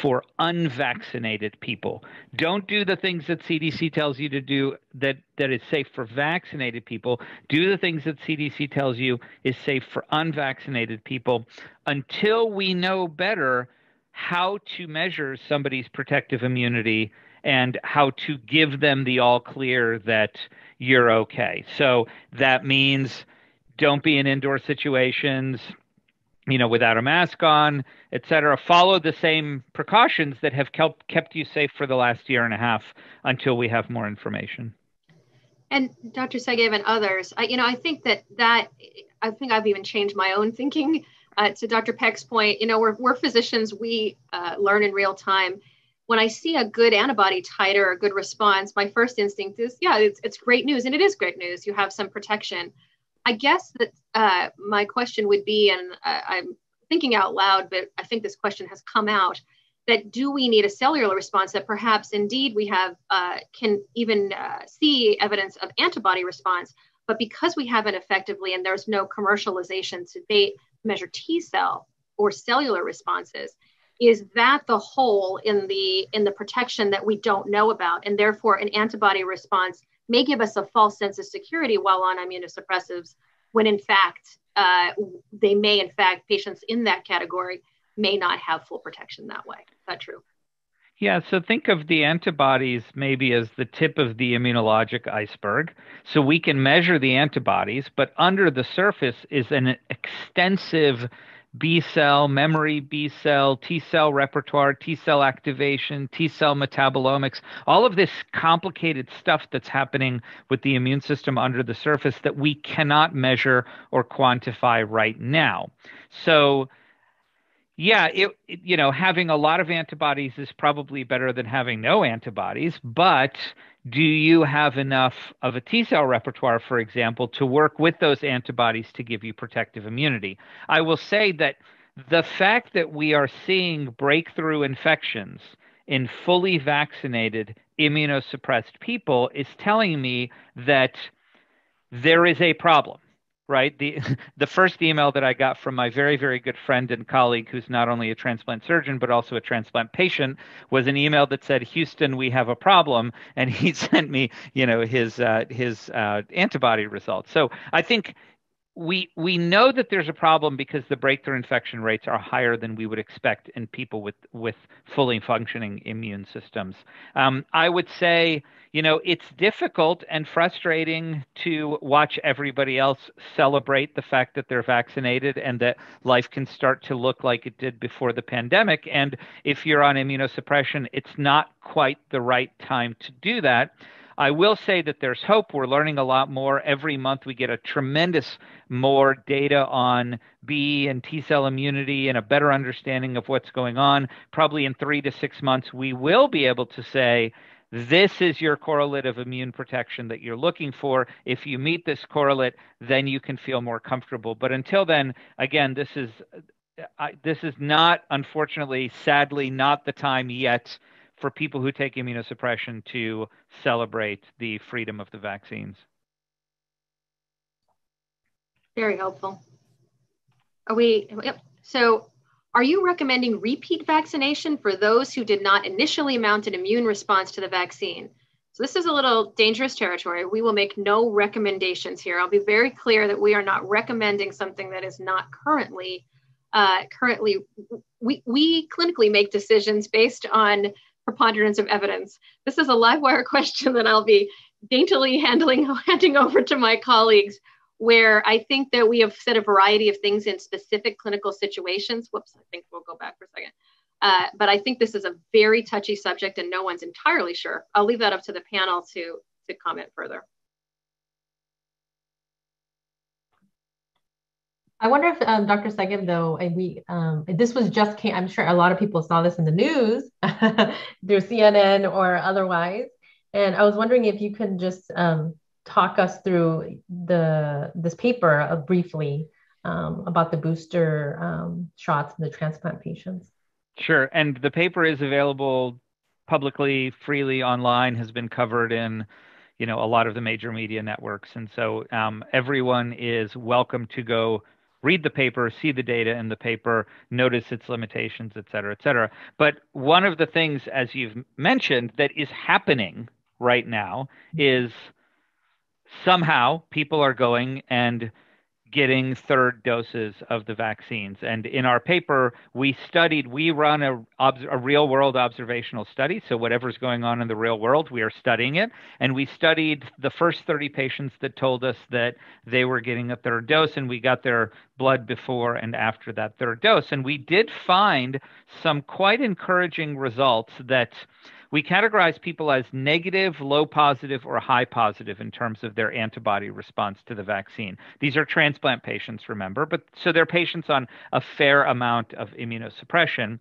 for unvaccinated people. Don't do the things that CDC tells you to do that, that is safe for vaccinated people. Do the things that CDC tells you is safe for unvaccinated people until we know better how to measure somebody's protective immunity and how to give them the all clear that you're okay. So that means don't be in indoor situations, you know, without a mask on, et cetera, follow the same precautions that have kept, kept you safe for the last year and a half until we have more information. And Dr. Segev and others, I, you know, I think that that, I think I've even changed my own thinking. Uh, to Dr. Paik's point, you know, we're, we're physicians, we uh, learn in real time. When I see a good antibody titer, a good response, my first instinct is, yeah, it's, it's great news. And it is great news. You have some protection. I guess that uh, my question would be, and uh, I'm thinking out loud, but I think this question has come out, that do we need a cellular response that perhaps indeed we have uh, can even uh, see evidence of antibody response but because we haven't effectively and there's no commercialization to date measure t cell or cellular responses is that the hole in the in the protection that we don't know about and therefore an antibody response may give us a false sense of security while on immunosuppressives when in fact uh, they may in fact patients in that category may not have full protection that way. Is that true? Yeah, so think of the antibodies maybe as the tip of the immunologic iceberg. So we can measure the antibodies, but under the surface is an extensive B cell, memory B cell, T cell repertoire, T cell activation, T cell metabolomics, all of this complicated stuff that's happening with the immune system under the surface that we cannot measure or quantify right now. So yeah, it, it, you know having a lot of antibodies is probably better than having no antibodies, but do you have enough of a T cell repertoire, for example, to work with those antibodies to give you protective immunity? I will say that the fact that we are seeing breakthrough infections in fully vaccinated immunosuppressed people is telling me that there is a problem right? The <laughs> the first email that I got from my very very good friend and colleague who's not only a transplant surgeon but also a transplant patient was an email that said Houston we have a problem and <laughs> he sent me, you know, his uh, his uh, antibody results. So I think we we know that there's a problem because the breakthrough infection rates are higher than we would expect in people with with fully functioning immune systems. Um, I would say, you know, it's difficult and frustrating to watch everybody else celebrate the fact that they're vaccinated and that life can start to look like it did before the pandemic. And if you're on immunosuppression, it's not quite the right time to do that. I will say that there's hope. We're learning a lot more. Every month we get a tremendous more data on B and T cell immunity and a better understanding of what's going on. Probably in three to six months, we will be able to say, this is your correlate of immune protection that you're looking for. If you meet this correlate, then you can feel more comfortable. But until then, again, this is I, this is not, unfortunately, sadly, not the time yet for people who take immunosuppression to celebrate the freedom of the vaccines. Very helpful. Are we, yep. So are you recommending repeat vaccination for those who did not initially mount an immune response to the vaccine? So this is a little dangerous territory. We will make no recommendations here. I'll be very clear that we are not recommending something that is not currently uh, currently we, we clinically make decisions based on preponderance of evidence. This is a live wire question that I'll be daintily handling, <laughs> handing over to my colleagues, where I think that we have said a variety of things in specific clinical situations. Whoops, I think we'll go back for a second. Uh, but I think this is a very touchy subject and no one's entirely sure. I'll leave that up to the panel to, to comment further. I wonder if um, Dr. Segev, though, we um, this was just came. I'm sure a lot of people saw this in the news <laughs> through CNN or otherwise, and I was wondering if you could just um, talk us through the this paper uh, briefly um, about the booster um, shots in the transplant patients. Sure, and the paper is available publicly, freely online. Has been covered in you know a lot of the major media networks and so um, everyone is welcome to go read the paper, see the data in the paper, notice its limitations, et cetera, et cetera. But one of the things, as you've mentioned, that is happening right now is somehow people are going and getting third doses of the vaccines. And in our paper, we studied, we run a, a real world observational study. So, whatever's going on in the real world, we are studying it. And we studied the first 30 patients that told us that they were getting a third dose, and we got their blood before and after that third dose. And we did find some quite encouraging results that we categorize people as negative, low positive, or high positive in terms of their antibody response to the vaccine. These are transplant patients, remember, but so they're patients on a fair amount of immunosuppression.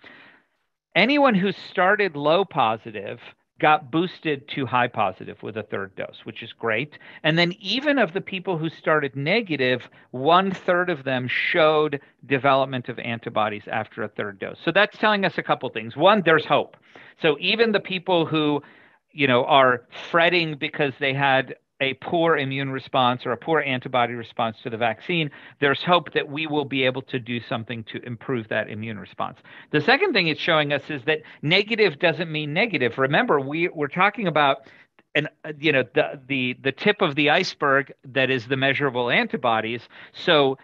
Anyone who started low positive got boosted to high positive with a third dose, which is great. And then, even of the people who started negative, one third of them showed development of antibodies after a third dose. So that's telling us a couple things. One, there's hope. So even the people who you know are fretting because they had a poor immune response or a poor antibody response to the vaccine, there's hope that we will be able to do something to improve that immune response. The second thing it's showing us is that negative doesn't mean negative. Remember, we, we're talking about and you know the the the tip of the iceberg that is the measurable antibodies. So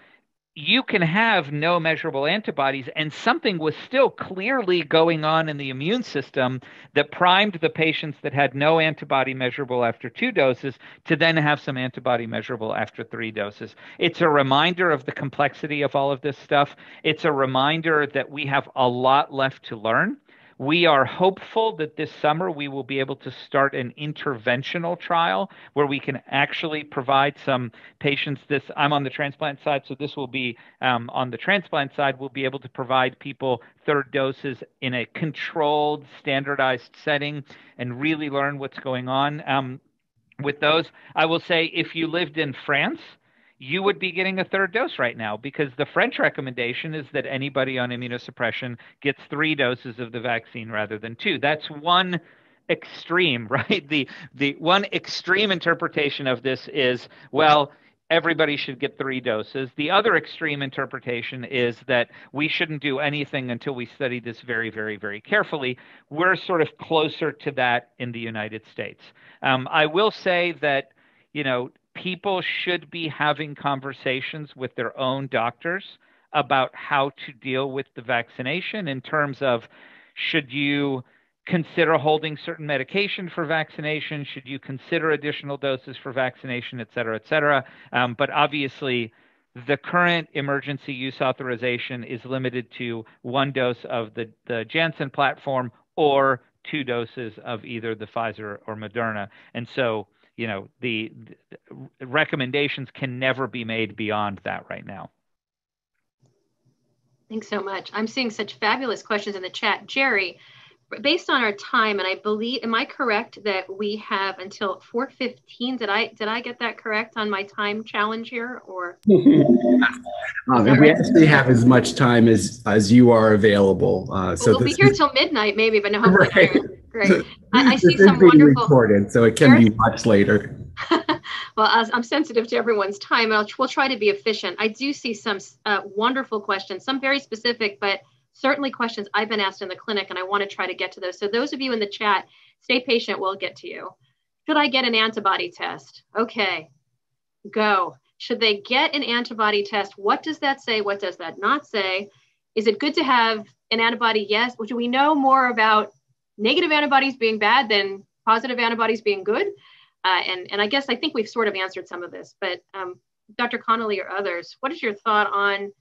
you can have no measurable antibodies, and something was still clearly going on in the immune system that primed the patients that had no antibody measurable after two doses to then have some antibody measurable after three doses. It's a reminder of the complexity of all of this stuff. It's a reminder that we have a lot left to learn. We are hopeful that this summer we will be able to start an interventional trial where we can actually provide some patients. This I'm on the transplant side, so this will be um, on the transplant side. We'll be able to provide people third doses in a controlled, standardized setting and really learn what's going on. Um, with those, I will say if you lived in France, you would be getting a third dose right now because the French recommendation is that anybody on immunosuppression gets three doses of the vaccine rather than two. That's one extreme, <laughs> right? The the one extreme interpretation of this is well, everybody should get three doses. The other extreme interpretation is that we shouldn't do anything until we study this very, very, very carefully. We're sort of closer to that in the United States. Um, I will say that, you know, people should be having conversations with their own doctors about how to deal with the vaccination in terms of should you consider holding certain medication for vaccination? Should you consider additional doses for vaccination, et cetera, et cetera? Um, but obviously, the current emergency use authorization is limited to one dose of the, the Janssen platform or two doses of either the Pfizer or Moderna. And so you know the, the recommendations can never be made beyond that right now. Thanks so much. I'm seeing such fabulous questions in the chat. Jerry based on our time and i believe am i correct that we have until 4.15 did i did i get that correct on my time challenge here or? <laughs> Um, we actually have as much time as as you are available uh, so we'll be here is, till midnight maybe but no <laughs> right. Great I, I see some wonderful recorded so it can be watched later <laughs> <laughs> well i'm sensitive to everyone's time I'll, we'll try to be efficient i do see some uh, wonderful questions some very specific but certainly questions I've been asked in the clinic, and I want to try to get to those. So, those of you in the chat, stay patient, we'll get to you. Should I get an antibody test? Okay, go. Should they get an antibody test? What does that say? What does that not say? Is it good to have an antibody? Yes. Do we know more about negative antibodies being bad than positive antibodies being good? Uh, and, and I guess I think we've sort of answered some of this, but um, Dr. Connolly or others, what is your thought on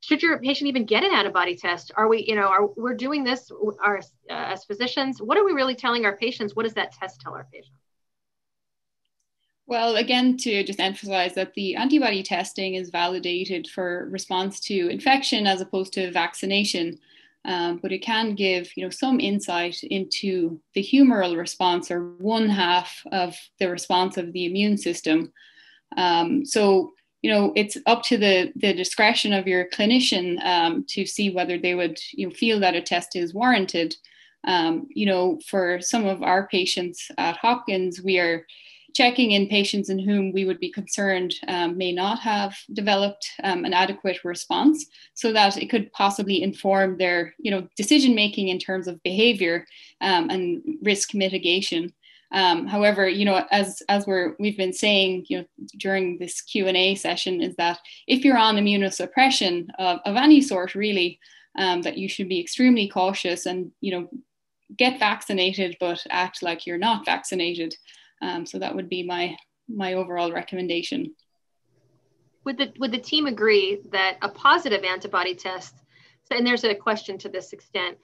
should your patient even get an antibody test are we you know are we're doing this our, uh, as physicians what are we really telling our patients what does that test tell our patients well, again, to just emphasize that the antibody testing is validated for response to infection as opposed to vaccination, um, but it can give you know some insight into the humoral response or one half of the response of the immune system. Um, so you know, it's up to the, the discretion of your clinician um, to see whether they would you know, feel that a test is warranted. Um, you know, for some of our patients at Hopkins, we are checking in patients in whom we would be concerned um, may not have developed um, an adequate response so that it could possibly inform their you know decision making in terms of behavior um, and risk mitigation um, however, you know, as as we're we've been saying, you know, during this Q and A session, is that if you're on immunosuppression of, of any sort, really, um, that you should be extremely cautious and you know get vaccinated, but act like you're not vaccinated. Um, so that would be my my overall recommendation. Would the would the team agree that a positive antibody test? So, and there's a question to this extent.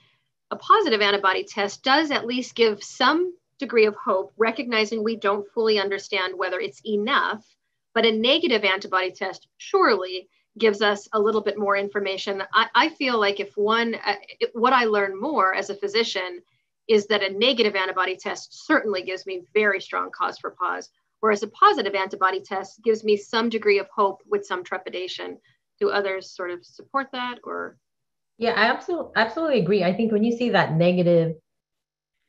A positive antibody test does at least give some degree of hope, recognizing we don't fully understand whether it's enough. But a negative antibody test surely gives us a little bit more information. I, I feel like if one, uh, what I learn more as a physician is that a negative antibody test certainly gives me very strong cause for pause, whereas a positive antibody test gives me some degree of hope with some trepidation. Do others sort of support that or? Yeah, I absolutely absolutely agree. I think when you see that negative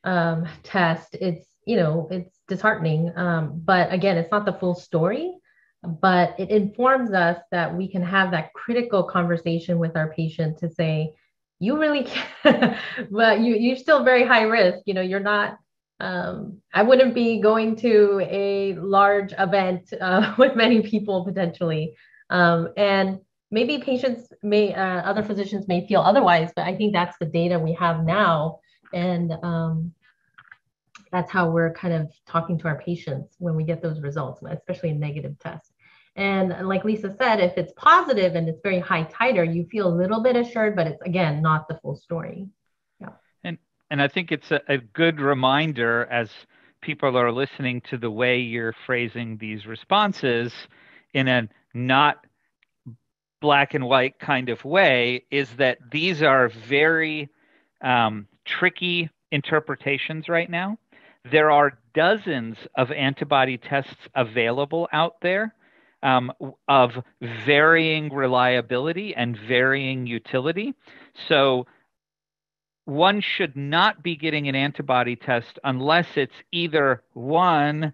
um, test, it's you know it's disheartening. Um, but again, it's not the full story but it informs us that we can have that critical conversation with our patient to say you really can <laughs> but you you're still very high risk you know you're not um, i wouldn't be going to a large event <laughs> uh, with many people potentially. Um, and maybe patients may uh, other physicians may feel otherwise but i think that's the data we have now. And um, that's how we're kind of talking to our patients when we get those results especially a negative test and like Lisa said, if it's positive and it's very high titer, you feel a little bit assured, but it's again not the full story. Yeah. And and I think it's a, a good reminder as people are listening to the way you're phrasing these responses in a not black and white kind of way is that these are very um, tricky interpretations right now. There are dozens of antibody tests available out there um, of varying reliability and varying utility. So one should not be getting an antibody test unless it's either one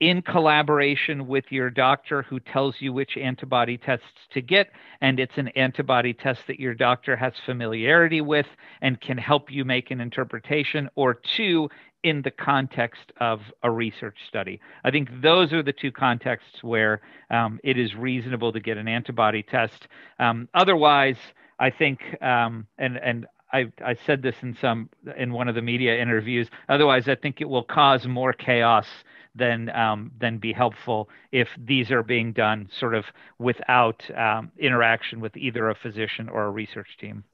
in collaboration with your doctor who tells you which antibody tests to get, and it's an antibody test that your doctor has familiarity with and can help you make an interpretation, or two, in the context of a research study. I think those are the two contexts where um, it is reasonable to get an antibody test. Um, otherwise, I think, um, and and I, I said this in some in one of the media interviews. Otherwise, I think it will cause more chaos than um, than be helpful if these are being done sort of without um, interaction with either a physician or a research team.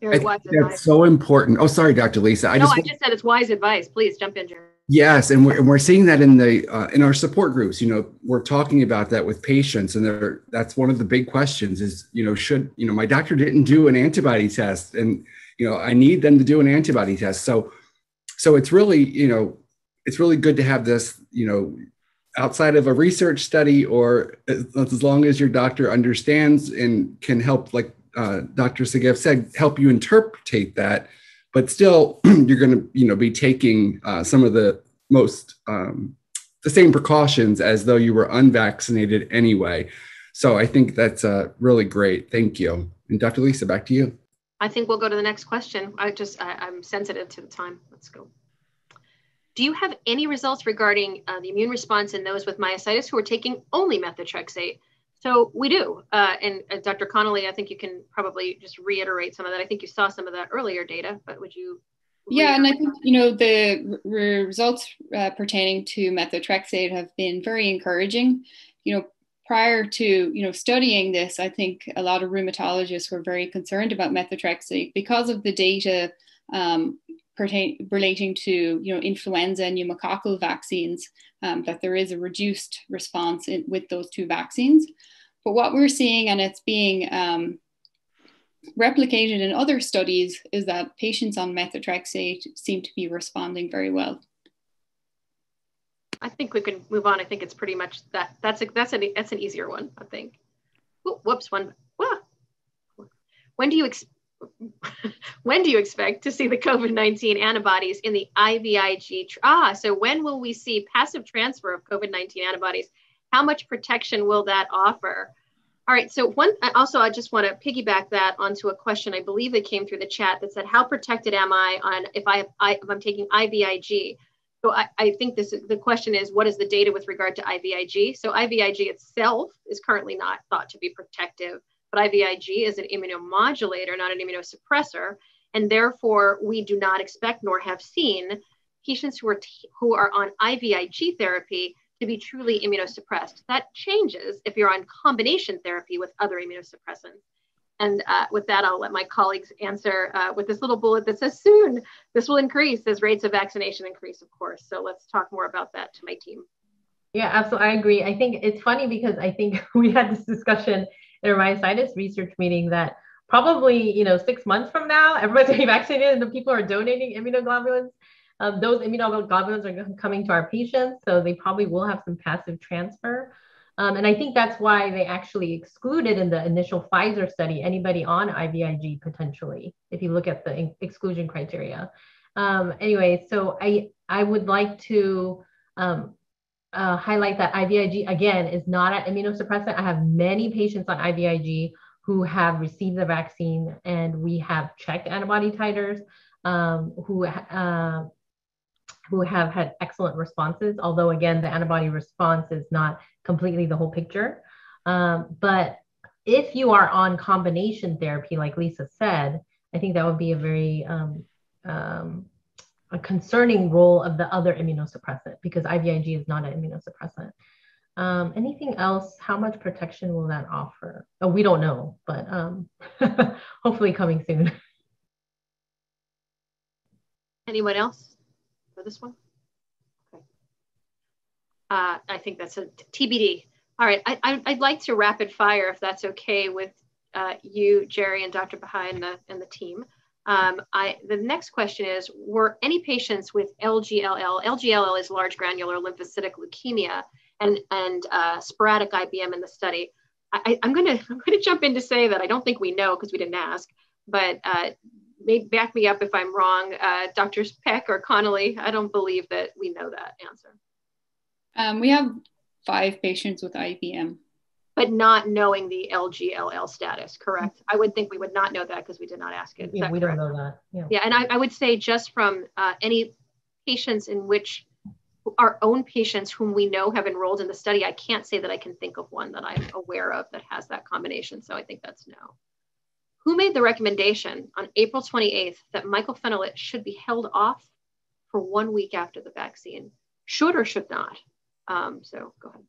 Very wise advice. That's so important. Oh, sorry, Dr. Lisa. I no, just I just said it's wise advice. Please jump in, Jerry. Yes, and we're, and we're seeing that in the uh, in our support groups. You know, we're talking about that with patients, and that's one of the big questions. Is you know, should you know, my doctor didn't do an antibody test, and you know, I need them to do an antibody test. So, so it's really you know, it's really good to have this. You know, outside of a research study, or as, as long as your doctor understands and can help, like uh, Dr. Segev said, help you interpret that. But still, <clears throat> you're going to, you know, be taking uh, some of the most um, the same precautions as though you were unvaccinated anyway. So I think that's uh, really great. Thank you. And Dr. Lisa, back to you. I think we'll go to the next question. I just I, am sensitive to the time. Let's go. Do you have any results regarding uh, the immune response in those with myositis who are taking only methotrexate? So we do. Uh, and uh, Dr. Connolly, I think you can probably just reiterate some of that. I think you saw some of that earlier data, but would you? Yeah, and I think, you know, the re- results uh, pertaining to methotrexate have been very encouraging. You know, prior to, you know, studying this, I think a lot of rheumatologists were very concerned about methotrexate because of the data um, pertain- relating to, you know, influenza and pneumococcal vaccines um, that there is a reduced response in, with those two vaccines. But what we're seeing, and it's being um, replicated in other studies, is that patients on methotrexate seem to be responding very well. I think we can move on. I think it's pretty much that. That's a, that's an that's an easier one. I think. Ooh, whoops, one. When do you expect? <laughs> when do you expect to see the COVID 19 antibodies in the IVIG? Ah, so when will we see passive transfer of COVID 19 antibodies? How much protection will that offer? All right, so one also, I just want to piggyback that onto a question I believe that came through the chat that said, How protected am I on if, I, I if I'm taking IVIG? So I, I think this the question is, what is the data with regard to IVIG? So IVIG itself is currently not thought to be protective but IVIG is an immunomodulator, not an immunosuppressor, and therefore we do not expect nor have seen patients who are t- who are on IVIG therapy to be truly immunosuppressed. That changes if you're on combination therapy with other immunosuppressants. And uh, with that, I'll let my colleagues answer uh, with this little bullet that says soon this will increase as rates of vaccination increase, of course. So let's talk more about that to my team. Yeah, absolutely. I agree. I think it's funny because I think <laughs> we had this discussion in our myositis research meeting that probably, you know, six months from now, everyone's <laughs> getting vaccinated and the people are donating immunoglobulins. Um, those immunoglobulins are coming to our patients, so they probably will have some passive transfer. Um, and I think that's why they actually excluded in the initial Pfizer study anybody on IVIG potentially, if you look at the exclusion criteria. Um, anyway, so I, I would like to um, uh, highlight that IVIG, again, is not an immunosuppressant. I have many patients on IVIG who have received the vaccine and we have checked antibody titers um, who uh, who have had excellent responses, although again, the antibody response is not completely the whole picture. Um, but if you are on combination therapy, like Lisa said, I think that would be a very um, um, a concerning role of the other immunosuppressant because IVIG is not an immunosuppressant. Um, anything else? How much protection will that offer? Oh, we don't know, but um, <laughs> hopefully coming soon. Anyone else? for this one? Okay. Uh, I think that's a TBD. All right, I, would like to rapid fire if that's okay with uh, you, Jerry, and Dr. Bhai and the, and the team. Um, I, the next question is, were any patients with LGLL, LGLL is large granular lymphocytic leukemia, and, and uh, sporadic IBM in the study? I, am going to I'm gonna jump in to say that I don't think we know because we didn't ask, but uh, maybe back me up if I'm wrong, uh, Drs. Paik or Connolly. I don't believe that we know that answer. Um, we have five patients with IBM. But not knowing the LGLL status, correct? Mm-hmm. I would think we would not know that because we did not ask it. Yeah, we correct? don't know that. Yeah, yeah and I, I would say just from uh, any patients in which our own patients whom we know have enrolled in the study, I can't say that I can think of one that I'm aware of that has that combination. So I think that's no who made the recommendation on April 28th that Michael mycophenolate should be held off for one week after the vaccine? Should or should not? Um, so go ahead.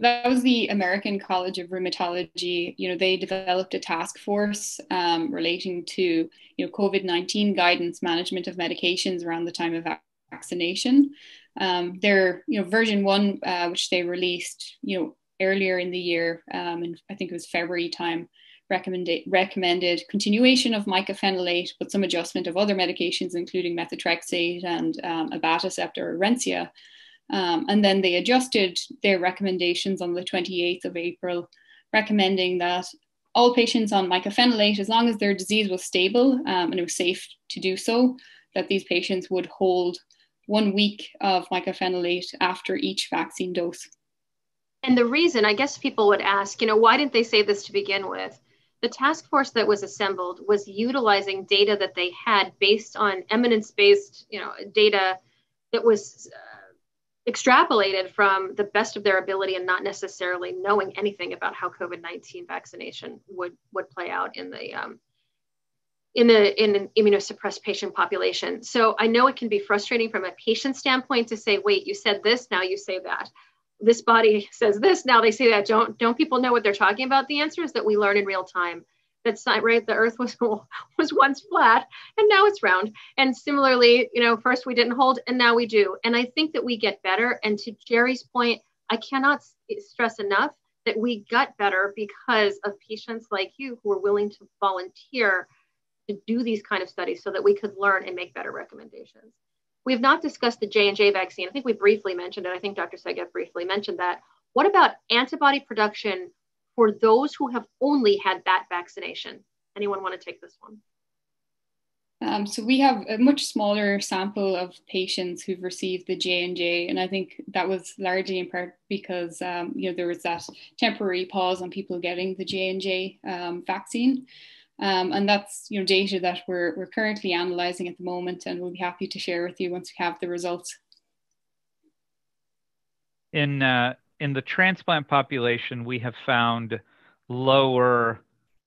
That was the American College of Rheumatology. You know, they developed a task force um, relating to you know COVID nineteen guidance management of medications around the time of vaccination. Um, their you know version one, uh, which they released you know earlier in the year, um, and I think it was February time, recommended, recommended continuation of mycophenolate, but some adjustment of other medications, including methotrexate and um, abatacept or Orencia. Um, and then they adjusted their recommendations on the 28th of April, recommending that all patients on mycophenolate, as long as their disease was stable um, and it was safe to do so, that these patients would hold one week of mycophenolate after each vaccine dose. And the reason, I guess people would ask, you know, why didn't they say this to begin with? the task force that was assembled was utilizing data that they had based on eminence-based, you know, data that was uh, extrapolated from the best of their ability and not necessarily knowing anything about how COVID-19 vaccination would would play out in the um, in the in an immunosuppressed patient population. So I know it can be frustrating from a patient standpoint to say, wait, you said this, now you say that. This body says this now they say that. Don't don't people know what they're talking about? The answer is that we learn in real time that's not right the earth was <laughs> was once flat and now it's round and similarly you know first we didn't hold and now we do and i think that we get better and to jerry's point i cannot stress enough that we got better because of patients like you who were willing to volunteer to do these kind of studies so that we could learn and make better recommendations we have not discussed the J&J vaccine. I think we briefly mentioned it. I think Dr. Segev briefly mentioned that. What about antibody production for those who have only had that vaccination? Anyone want to take this one? Um, so we have a much smaller sample of patients who've received the J and J, and I think that was largely in part because um, you know there was that temporary pause on people getting the J and J um, vaccine. Um, and that's you know data that we're, we're currently analysing at the moment and we'll be happy to share with you once we have the results. In, uh, in the transplant population, we have found lower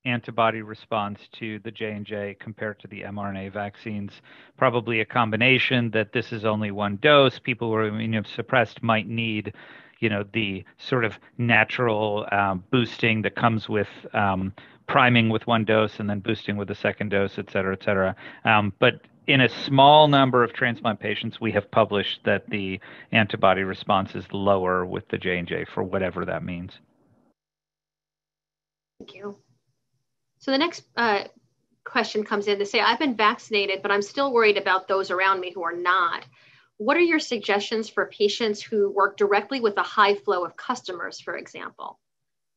antibody response to the J&J compared to the mRNA vaccines. Probably a combination that this is only one dose. People who are immunosuppressed might need you know the sort of natural um, boosting that comes with um, priming with one dose and then boosting with a second dose, et cetera, et cetera. Um, but in a small number of transplant patients, we have published that the antibody response is lower with the J and J for whatever that means. Thank you. So the next uh, question comes in to say, I've been vaccinated, but I'm still worried about those around me who are not. What are your suggestions for patients who work directly with a high flow of customers, for example?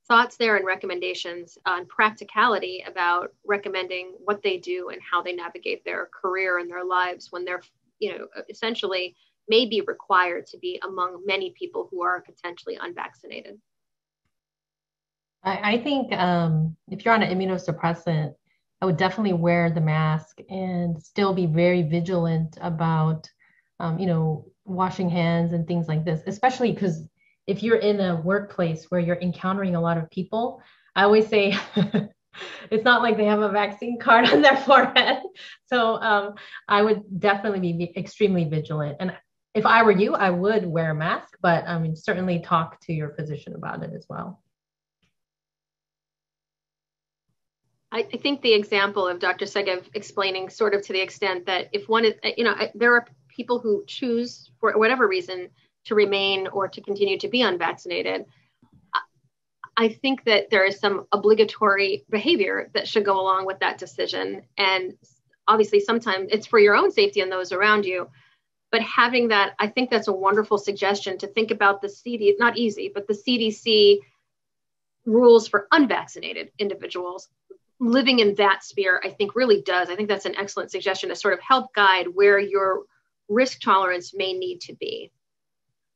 Thoughts there and recommendations on practicality about recommending what they do and how they navigate their career and their lives when they're, you know, essentially may be required to be among many people who are potentially unvaccinated. I, I think um, if you're on an immunosuppressant, I would definitely wear the mask and still be very vigilant about, um, you know, washing hands and things like this, especially because if you're in a workplace where you're encountering a lot of people, I always say <laughs> it's not like they have a vaccine card <laughs> on their forehead. So um, I would definitely be extremely vigilant. And if I were you, I would wear a mask, but I mean, certainly talk to your physician about it as well. I, I think the example of Dr. Segev explaining sort of to the extent that if one is, you know, there are people who choose for whatever reason to remain or to continue to be unvaccinated. I think that there is some obligatory behavior that should go along with that decision. And obviously, sometimes it's for your own safety and those around you. But having that, I think that's a wonderful suggestion to think about the CD, not easy, but the CDC rules for unvaccinated individuals living in that sphere, I think really does. I think that's an excellent suggestion to sort of help guide where your risk tolerance may need to be.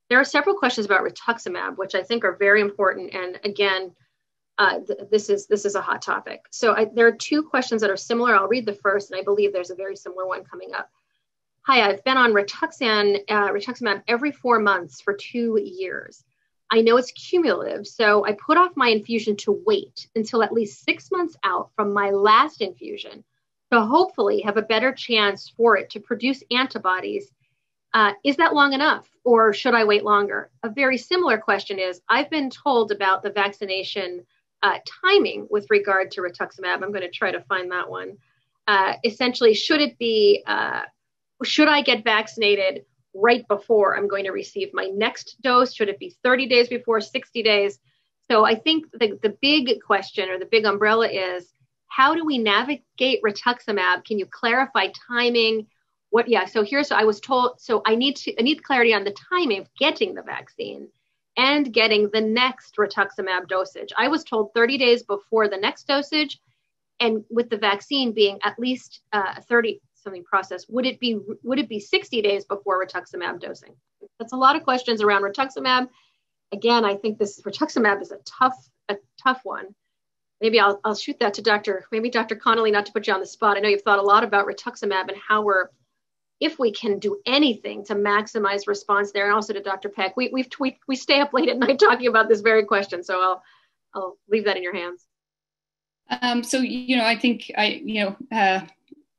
There are several questions about rituximab, which I think are very important. And again, uh, th- this is this is a hot topic. So I, there are two questions that are similar. I'll read the first, and I believe there's a very similar one coming up. Hi, I've been on rituxan, uh, rituximab every four months for two years. I know it's cumulative, so I put off my infusion to wait until at least six months out from my last infusion to hopefully have a better chance for it to produce antibodies. Uh, is that long enough, or should I wait longer? A very similar question is I've been told about the vaccination uh, timing with regard to rituximab. I'm going to try to find that one. Uh, essentially, should it be, uh, should I get vaccinated right before I'm going to receive my next dose? Should it be 30 days before, 60 days? So I think the, the big question or the big umbrella is how do we navigate rituximab? Can you clarify timing? What, yeah, so here's, I was told, so I need to, I need clarity on the timing of getting the vaccine and getting the next rituximab dosage. I was told 30 days before the next dosage and with the vaccine being at least uh, 30, something process, would it be would it be 60 days before rituximab dosing? That's a lot of questions around rituximab. Again, I think this rituximab is a tough a tough one. Maybe I'll I'll shoot that to Dr. Maybe Dr. Connolly, not to put you on the spot. I know you've thought a lot about rituximab and how we're if we can do anything to maximize response there, and also to Dr. Paik, we we we, we stay up late at night <laughs> talking about this very question. So I'll I'll leave that in your hands. Um, so you know, I think I you know uh,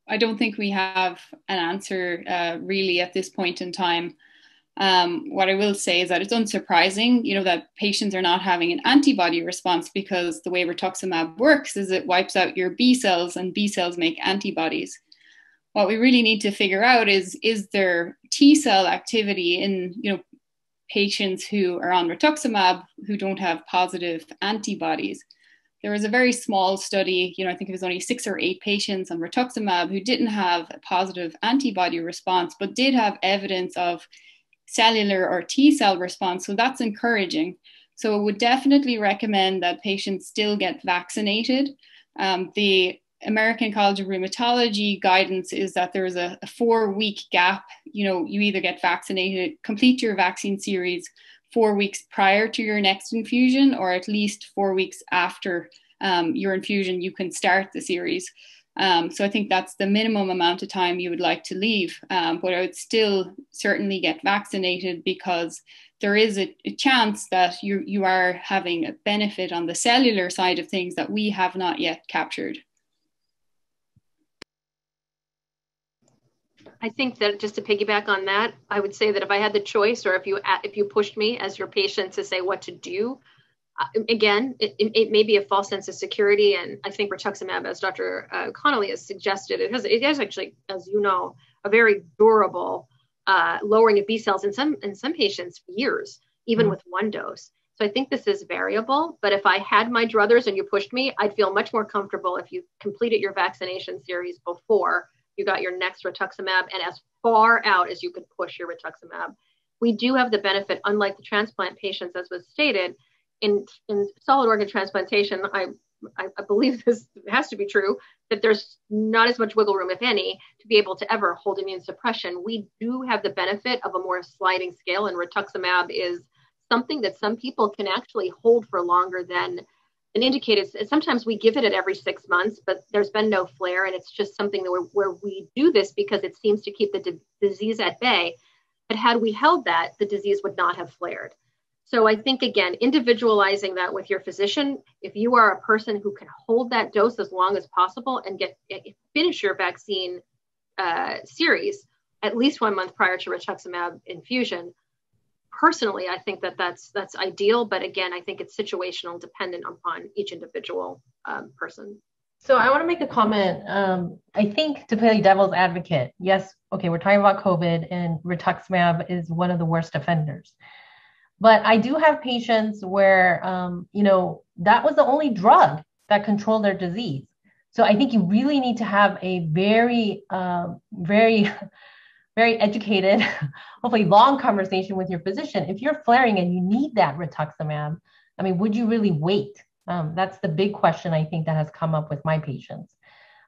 I don't think we have an answer uh, really at this point in time. Um, what I will say is that it's unsurprising, you know, that patients are not having an antibody response because the way rituximab works is it wipes out your B cells and B cells make antibodies. What we really need to figure out is is there T cell activity in, you know, patients who are on rituximab who don't have positive antibodies there was a very small study, you know, I think it was only six or eight patients on rituximab who didn't have a positive antibody response, but did have evidence of cellular or T cell response. So that's encouraging. So I would definitely recommend that patients still get vaccinated. Um, the American College of Rheumatology guidance is that there is a, a four week gap. You know, you either get vaccinated, complete your vaccine series four weeks prior to your next infusion, or at least four weeks after um, your infusion, you can start the series. Um, so I think that's the minimum amount of time you would like to leave. Um, but I would still certainly get vaccinated because there is a, a, chance that you you are having a benefit on the cellular side of things that we have not yet captured. I think that just to piggyback on that, I would say that if I had the choice, or if you if you pushed me as your patient to say what to do, uh, again, it, it, may be a false sense of security, and I think rituximab, as Dr. Uh, Connolly has suggested, it has it has actually, as you know, a very durable uh, lowering of B cells in some in some patients years, even mm-hmm. with one dose. So I think this is variable, but if I had my druthers and you pushed me, I'd feel much more comfortable if you completed your vaccination series before you got your next rituximab and as far out as you could push your rituximab. We do have the benefit, unlike the transplant patients, as was stated, in, in solid organ transplantation, I, I, I believe <laughs> this has to be true, that there's not as much wiggle room, if any, to be able to ever hold immune suppression. We do have the benefit of a more sliding scale, and rituximab is something that some people can actually hold for longer than an indicated. Sometimes we give it at every six months, but there's been no flare, and it's just something that where we do this because it seems to keep the d- disease at bay. But had we held that, the disease would not have flared. So I think again, individualizing that with your physician, if you are a person who can hold that dose as long as possible and get finish your vaccine uh, series at least one month prior to rituximab infusion, personally, I think that that's that's ideal. But again, I think it's situational, dependent upon each individual um, person. So I want to make a comment. Um, I think to play devil's advocate, yes, okay, we're talking about COVID, and rituximab is one of the worst offenders. But I do have patients where, um, you know, that was the only drug that controlled their disease. So I think you really need to have a very, uh, very <laughs> very educated, <laughs> hopefully long conversation with your physician. If you're flaring and you need that rituximab, I mean, would you really wait? Um, that's the big question I think that has come up with my patients.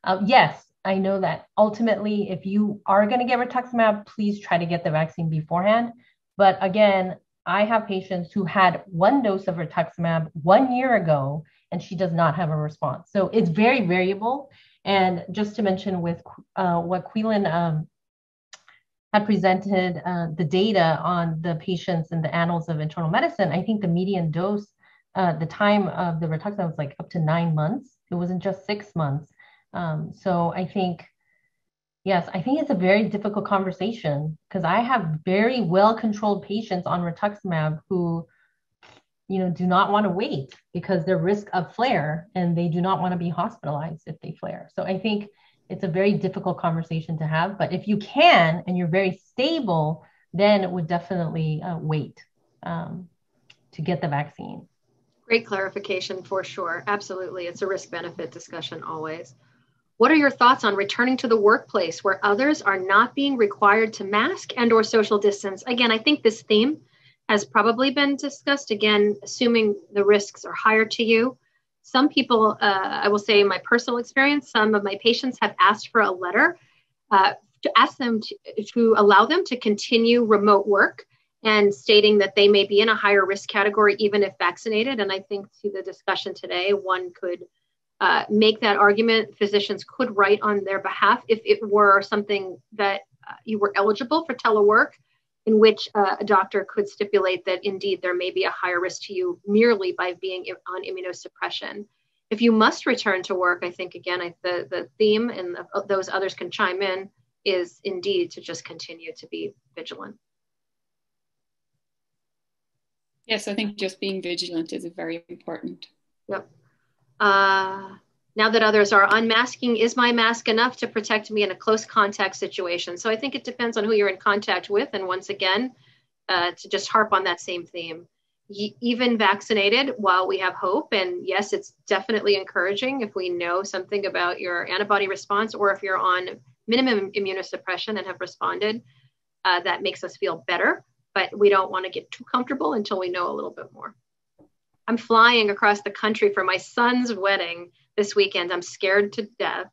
Uh, yes, I know that ultimately, if you are going to get rituximab, please try to get the vaccine beforehand. But again, I have patients who had one dose of rituximab one year ago, and she does not have a response. So it's very variable. And just to mention with uh, what Caoilfhionn um, had presented uh, the data on the patients in the annals of internal medicine, I think the median dose, uh, the time of the rituximab was like up to nine months. It wasn't just six months. Um, so I think, yes, I think it's a very difficult conversation because I have very well controlled patients on rituximab who, you know, do not want to wait because their risk of flare and they do not want to be hospitalized if they flare. So I think it's a very difficult conversation to have. But if you can and you're very stable, then it would definitely uh, wait um, to get the vaccine. Great clarification for sure. Absolutely. It's a risk benefit discussion always. What are your thoughts on returning to the workplace where others are not being required to mask and or social distance? Again, I think this theme has probably been discussed again, assuming the risks are higher to you some people, uh, I will say in my personal experience, some of my patients have asked for a letter uh, to ask them to, to allow them to continue remote work and stating that they may be in a higher risk category even if vaccinated. And I think to the discussion today, one could uh, make that argument. Physicians could write on their behalf if it were something that uh, you were eligible for telework in which uh, a doctor could stipulate that indeed there may be a higher risk to you merely by being on immunosuppression. If you must return to work, I think again, I, the, the theme, and the, those others can chime in, is indeed to just continue to be vigilant. Yes, I think just being vigilant is very important. Yep. Uh, now that others are unmasking, is my mask enough to protect me in a close contact situation? So I think it depends on who you're in contact with. And once again, uh, to just harp on that same theme, even vaccinated, while we have hope, and yes, it's definitely encouraging if we know something about your antibody response or if you're on minimum immunosuppression and have responded, uh, that makes us feel better. But we don't want to get too comfortable until we know a little bit more. I'm flying across the country for my son's wedding this weekend. I'm scared to death.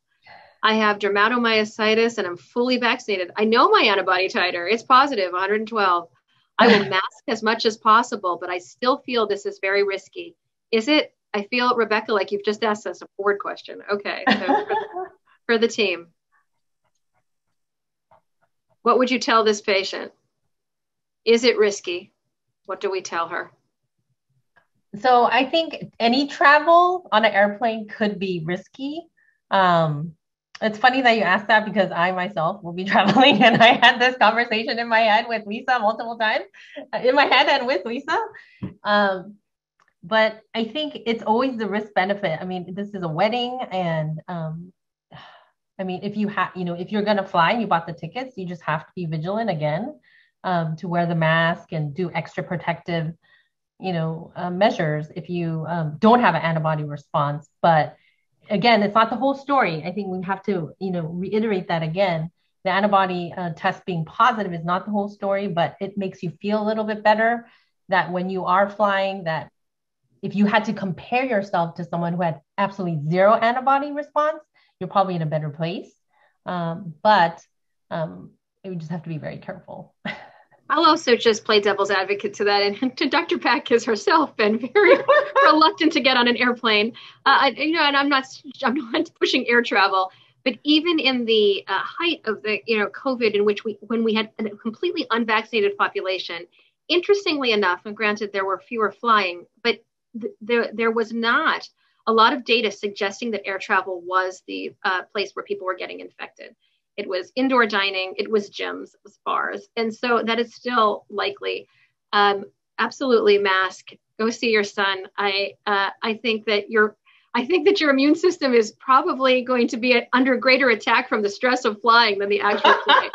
I have dermatomyositis and I'm fully vaccinated. I know my antibody titer, it's positive, 112. I will <laughs> mask as much as possible, but I still feel this is very risky. Is it? I feel, Rebecca, like you've just asked us a board question. Okay, so for, <laughs> for the team, what would you tell this patient? Is it risky? What do we tell her? So I think any travel on an airplane could be risky. Um, it's funny that you asked that because I myself will be <laughs> traveling and I had this conversation in my head with Lisa multiple times, uh, in my head and with Lisa. Um, but I think it's always the risk benefit. I mean, this is a wedding, and um, I mean, if you have, you know, if you're gonna fly and you bought the tickets, you just have to be vigilant again um, to wear the mask and do extra protective you know, uh, measures if you um, don't have an antibody response. But again, it's not the whole story. I think we have to, you know, reiterate that again. The antibody uh, test being positive is not the whole story, but it makes you feel a little bit better that when you are flying, that if you had to compare yourself to someone who had absolutely zero antibody response, you're probably in a better place. Um, but um, you just have to be very careful. <laughs> I'll also just play devil's advocate to that, and <laughs> to Dr. Paik has herself been very <laughs> reluctant to get on an airplane. Uh, you know, and I'm not, I'm not <laughs> pushing air travel, but even in the uh, height of the, you know, COVID, in which we, when we had a completely unvaccinated population, interestingly enough, and granted there were fewer flying, but th- there there was not a lot of data suggesting that air travel was the uh, place where people were getting infected it was indoor dining, it was gyms, it was bars. And so that is still likely. Um, absolutely mask, go see your son. I, uh, I think that your I think that your immune system is probably going to be under greater attack from the stress of flying than the actual <laughs> flight.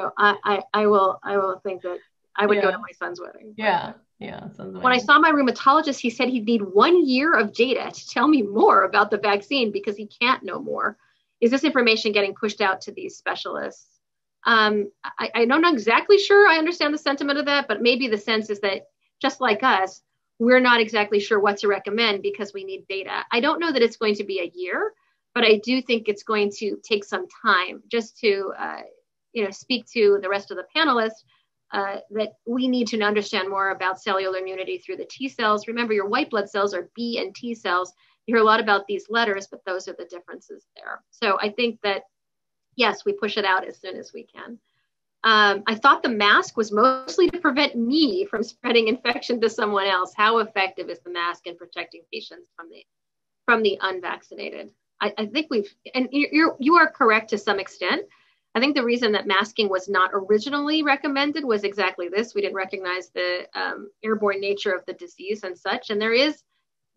so I, I, I will I will think that I would yeah. go to my son's wedding. Yeah. Yeah. When I saw my rheumatologist, he said he'd need one year of data to tell me more about the vaccine because he can't know more is this information getting pushed out to these specialists? Um, I, I'm not exactly sure I understand the sentiment of that, but maybe the sense is that just like us, we're not exactly sure what to recommend because we need data. I don't know that it's going to be a year, but I do think it's going to take some time just to, uh, you know, speak to the rest of the panelists uh, that we need to understand more about cellular immunity through the T cells. Remember, your white blood cells are B and T cells. You hear a lot about these letters, but those are the differences there. So I think that, yes, we push it out as soon as we can. Um, I thought the mask was mostly to prevent me from spreading infection to someone else. How effective is the mask in protecting patients from the from the unvaccinated? I, I think we've and you're you are correct to some extent. I think the reason that masking was not originally recommended was exactly this. We didn't recognize the um, airborne nature of the disease and such. And there is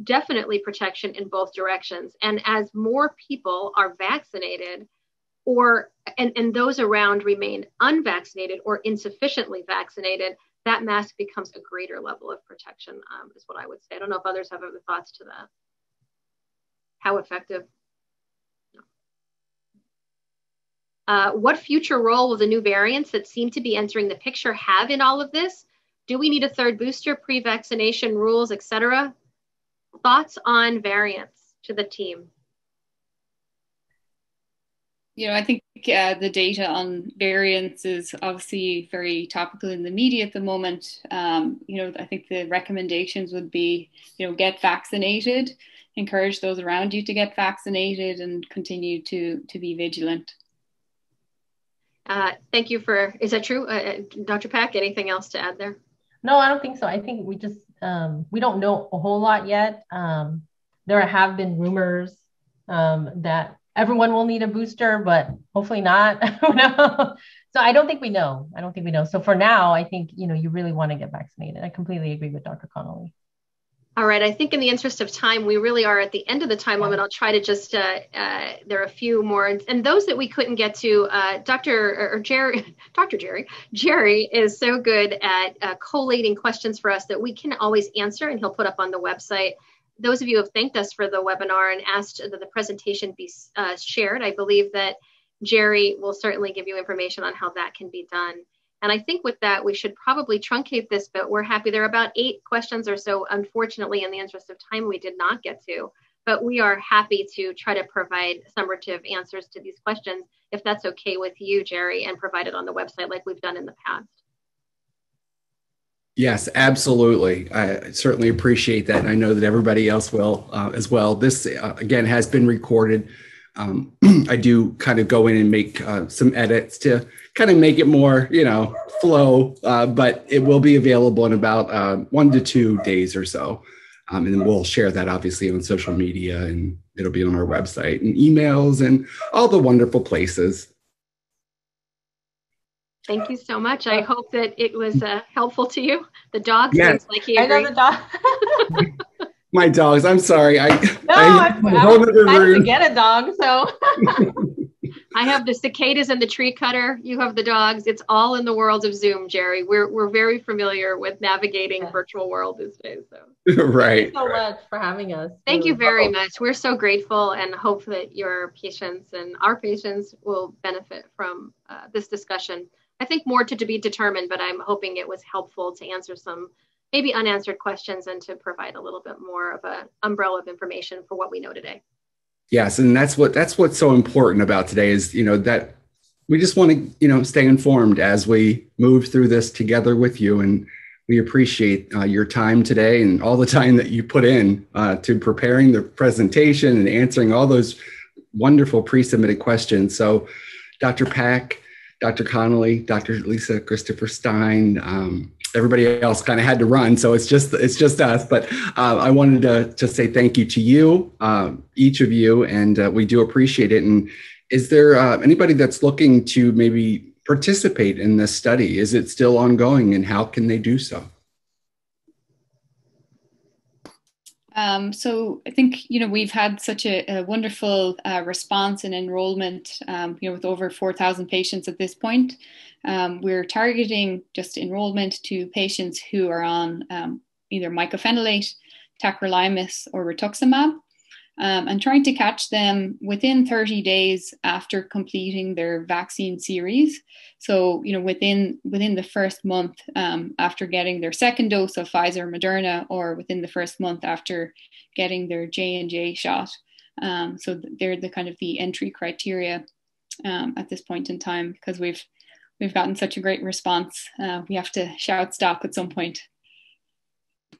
definitely protection in both directions. And as more people are vaccinated, or and, and those around remain unvaccinated or insufficiently vaccinated, that mask becomes a greater level of protection, um, is what I would say. I don't know if others have other thoughts to that. How effective? Uh, what future role will the new variants that seem to be entering the picture have in all of this? Do we need a third booster, pre-vaccination rules, et cetera? Thoughts on variants to the team? You know, I think uh, the data on variants is obviously very topical in the media at the moment. Um, you know, I think the recommendations would be, you know, get vaccinated, encourage those around you to get vaccinated, and continue to to be vigilant. Uh, thank you for. Is that true, uh, uh Dr. Paik? Anything else to add there? No, I don't think so. I think we just um, we don't know a whole lot yet. Um, there have been rumors um, that everyone will need a booster, but hopefully not. <laughs> so I don't think we know. I don't think we know. So for now, I think you know you really want to get vaccinated. I completely agree with Dr. Connolly. All right. I think in the interest of time, we really are at the end of the time limit. I'll try to just, uh, uh, there are a few more. And those that we couldn't get to, uh, Dr. or Jerry, <laughs> Dr. Jerry, Jerry is so good at uh, collating questions for us that we can always answer and he'll put up on the website. Those of you have thanked us for the webinar and asked that the presentation be uh, shared. I believe that Jerry will certainly give you information on how that can be done. And I think with that, we should probably truncate this, but we're happy. There are about eight questions or so. Unfortunately, in the interest of time, we did not get to, but we are happy to try to provide summative answers to these questions if that's okay with you, Jerry, and provide it on the website like we've done in the past. Yes, absolutely. I certainly appreciate that. And I know that everybody else will uh, as well. This, uh, again, has been recorded. Um, <clears throat> I do kind of go in and make uh, some edits to kind of make it more, you know, flow. Uh, but it will be available in about uh, one to two days or so. Um, and we'll share that obviously on social media and it'll be on our website and emails and all the wonderful places. Thank you so much. I hope that it was uh, helpful to you. The dog yes. seems like he agreed. I know the dog. <laughs> My dogs. I'm sorry. I no, I, I, I, I, I get a dog, so <laughs> I have the cicadas and the tree cutter. You have the dogs. It's all in the world of Zoom, Jerry. We're we're very familiar with navigating yeah. virtual world these days. So <laughs> right. Thank you so right. much for having us. Thank you very much. We're so grateful and hope that your patients and our patients will benefit from uh, this discussion. I think more to, to be determined, but I'm hoping it was helpful to answer some maybe unanswered questions and to provide a little bit more of an umbrella of information for what we know today. Yes, and that's what that's what's so important about today is you know that we just want to you know stay informed as we move through this together with you. And we appreciate uh, your time today and all the time that you put in uh, to preparing the presentation and answering all those wonderful pre-submitted questions. So dr Paik dr connolly dr lisa christopher Stine um, everybody else kind of had to run so it's just it's just us. But uh, i wanted to, to say thank you to you um, each of you and uh, we do appreciate it. And is there uh, anybody that's looking to maybe participate in this study? Is it still ongoing and how can they do so Um, so I think you know we've had such a, a wonderful uh, response and enrollment. Um, you know, with over four thousand patients at this point, um, we're targeting just enrollment to patients who are on um, either mycophenolate, tacrolimus, or rituximab um, and trying to catch them within 30 days after completing their vaccine series. So, you know, within within the first month um, after getting their second dose of Pfizer, or Moderna, or within the first month after getting their J and J shot. Um, so they're the kind of the entry criteria um, at this point in time because we've we've gotten such a great response. Uh, we have to shout stop at some point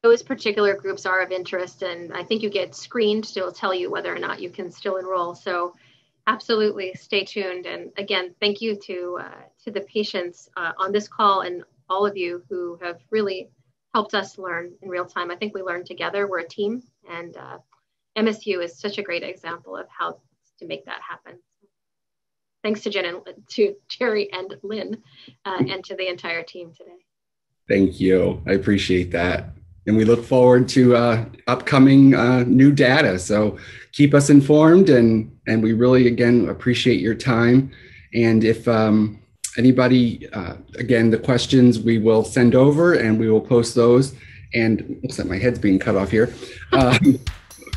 those particular groups are of interest and i think you get screened to tell you whether or not you can still enroll. So absolutely stay tuned. And again thank you to uh, to the patients uh, on this call and all of you who have really helped us learn in real time. I think we learn together. We're a team and uh, msu is such a great example of how to make that happen. Thanks to jen and to jerry and lynn uh, and to the entire team today. Thank you. I appreciate that and we look forward to uh, upcoming uh, new data. So keep us informed, and and we really again appreciate your time. And if um, anybody, uh, again, the questions we will send over, and we will post those. And looks like my head's being cut off here. Um,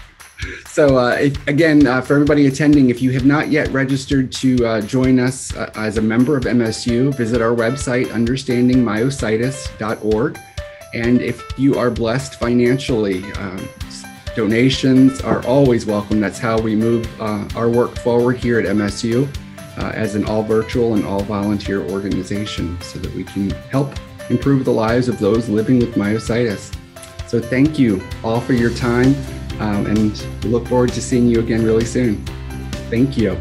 <laughs> so uh, if, again, uh, for everybody attending, if you have not yet registered to join us as a member of MSU, visit our website, understandingmyositis.org. And if you are blessed financially, um, donations are always welcome. That's how we move uh, our work forward here at MSU uh, as an all virtual and all volunteer organization so that we can help improve the lives of those living with myositis. So thank you all for your time um, and look forward to seeing you again really soon. Thank you.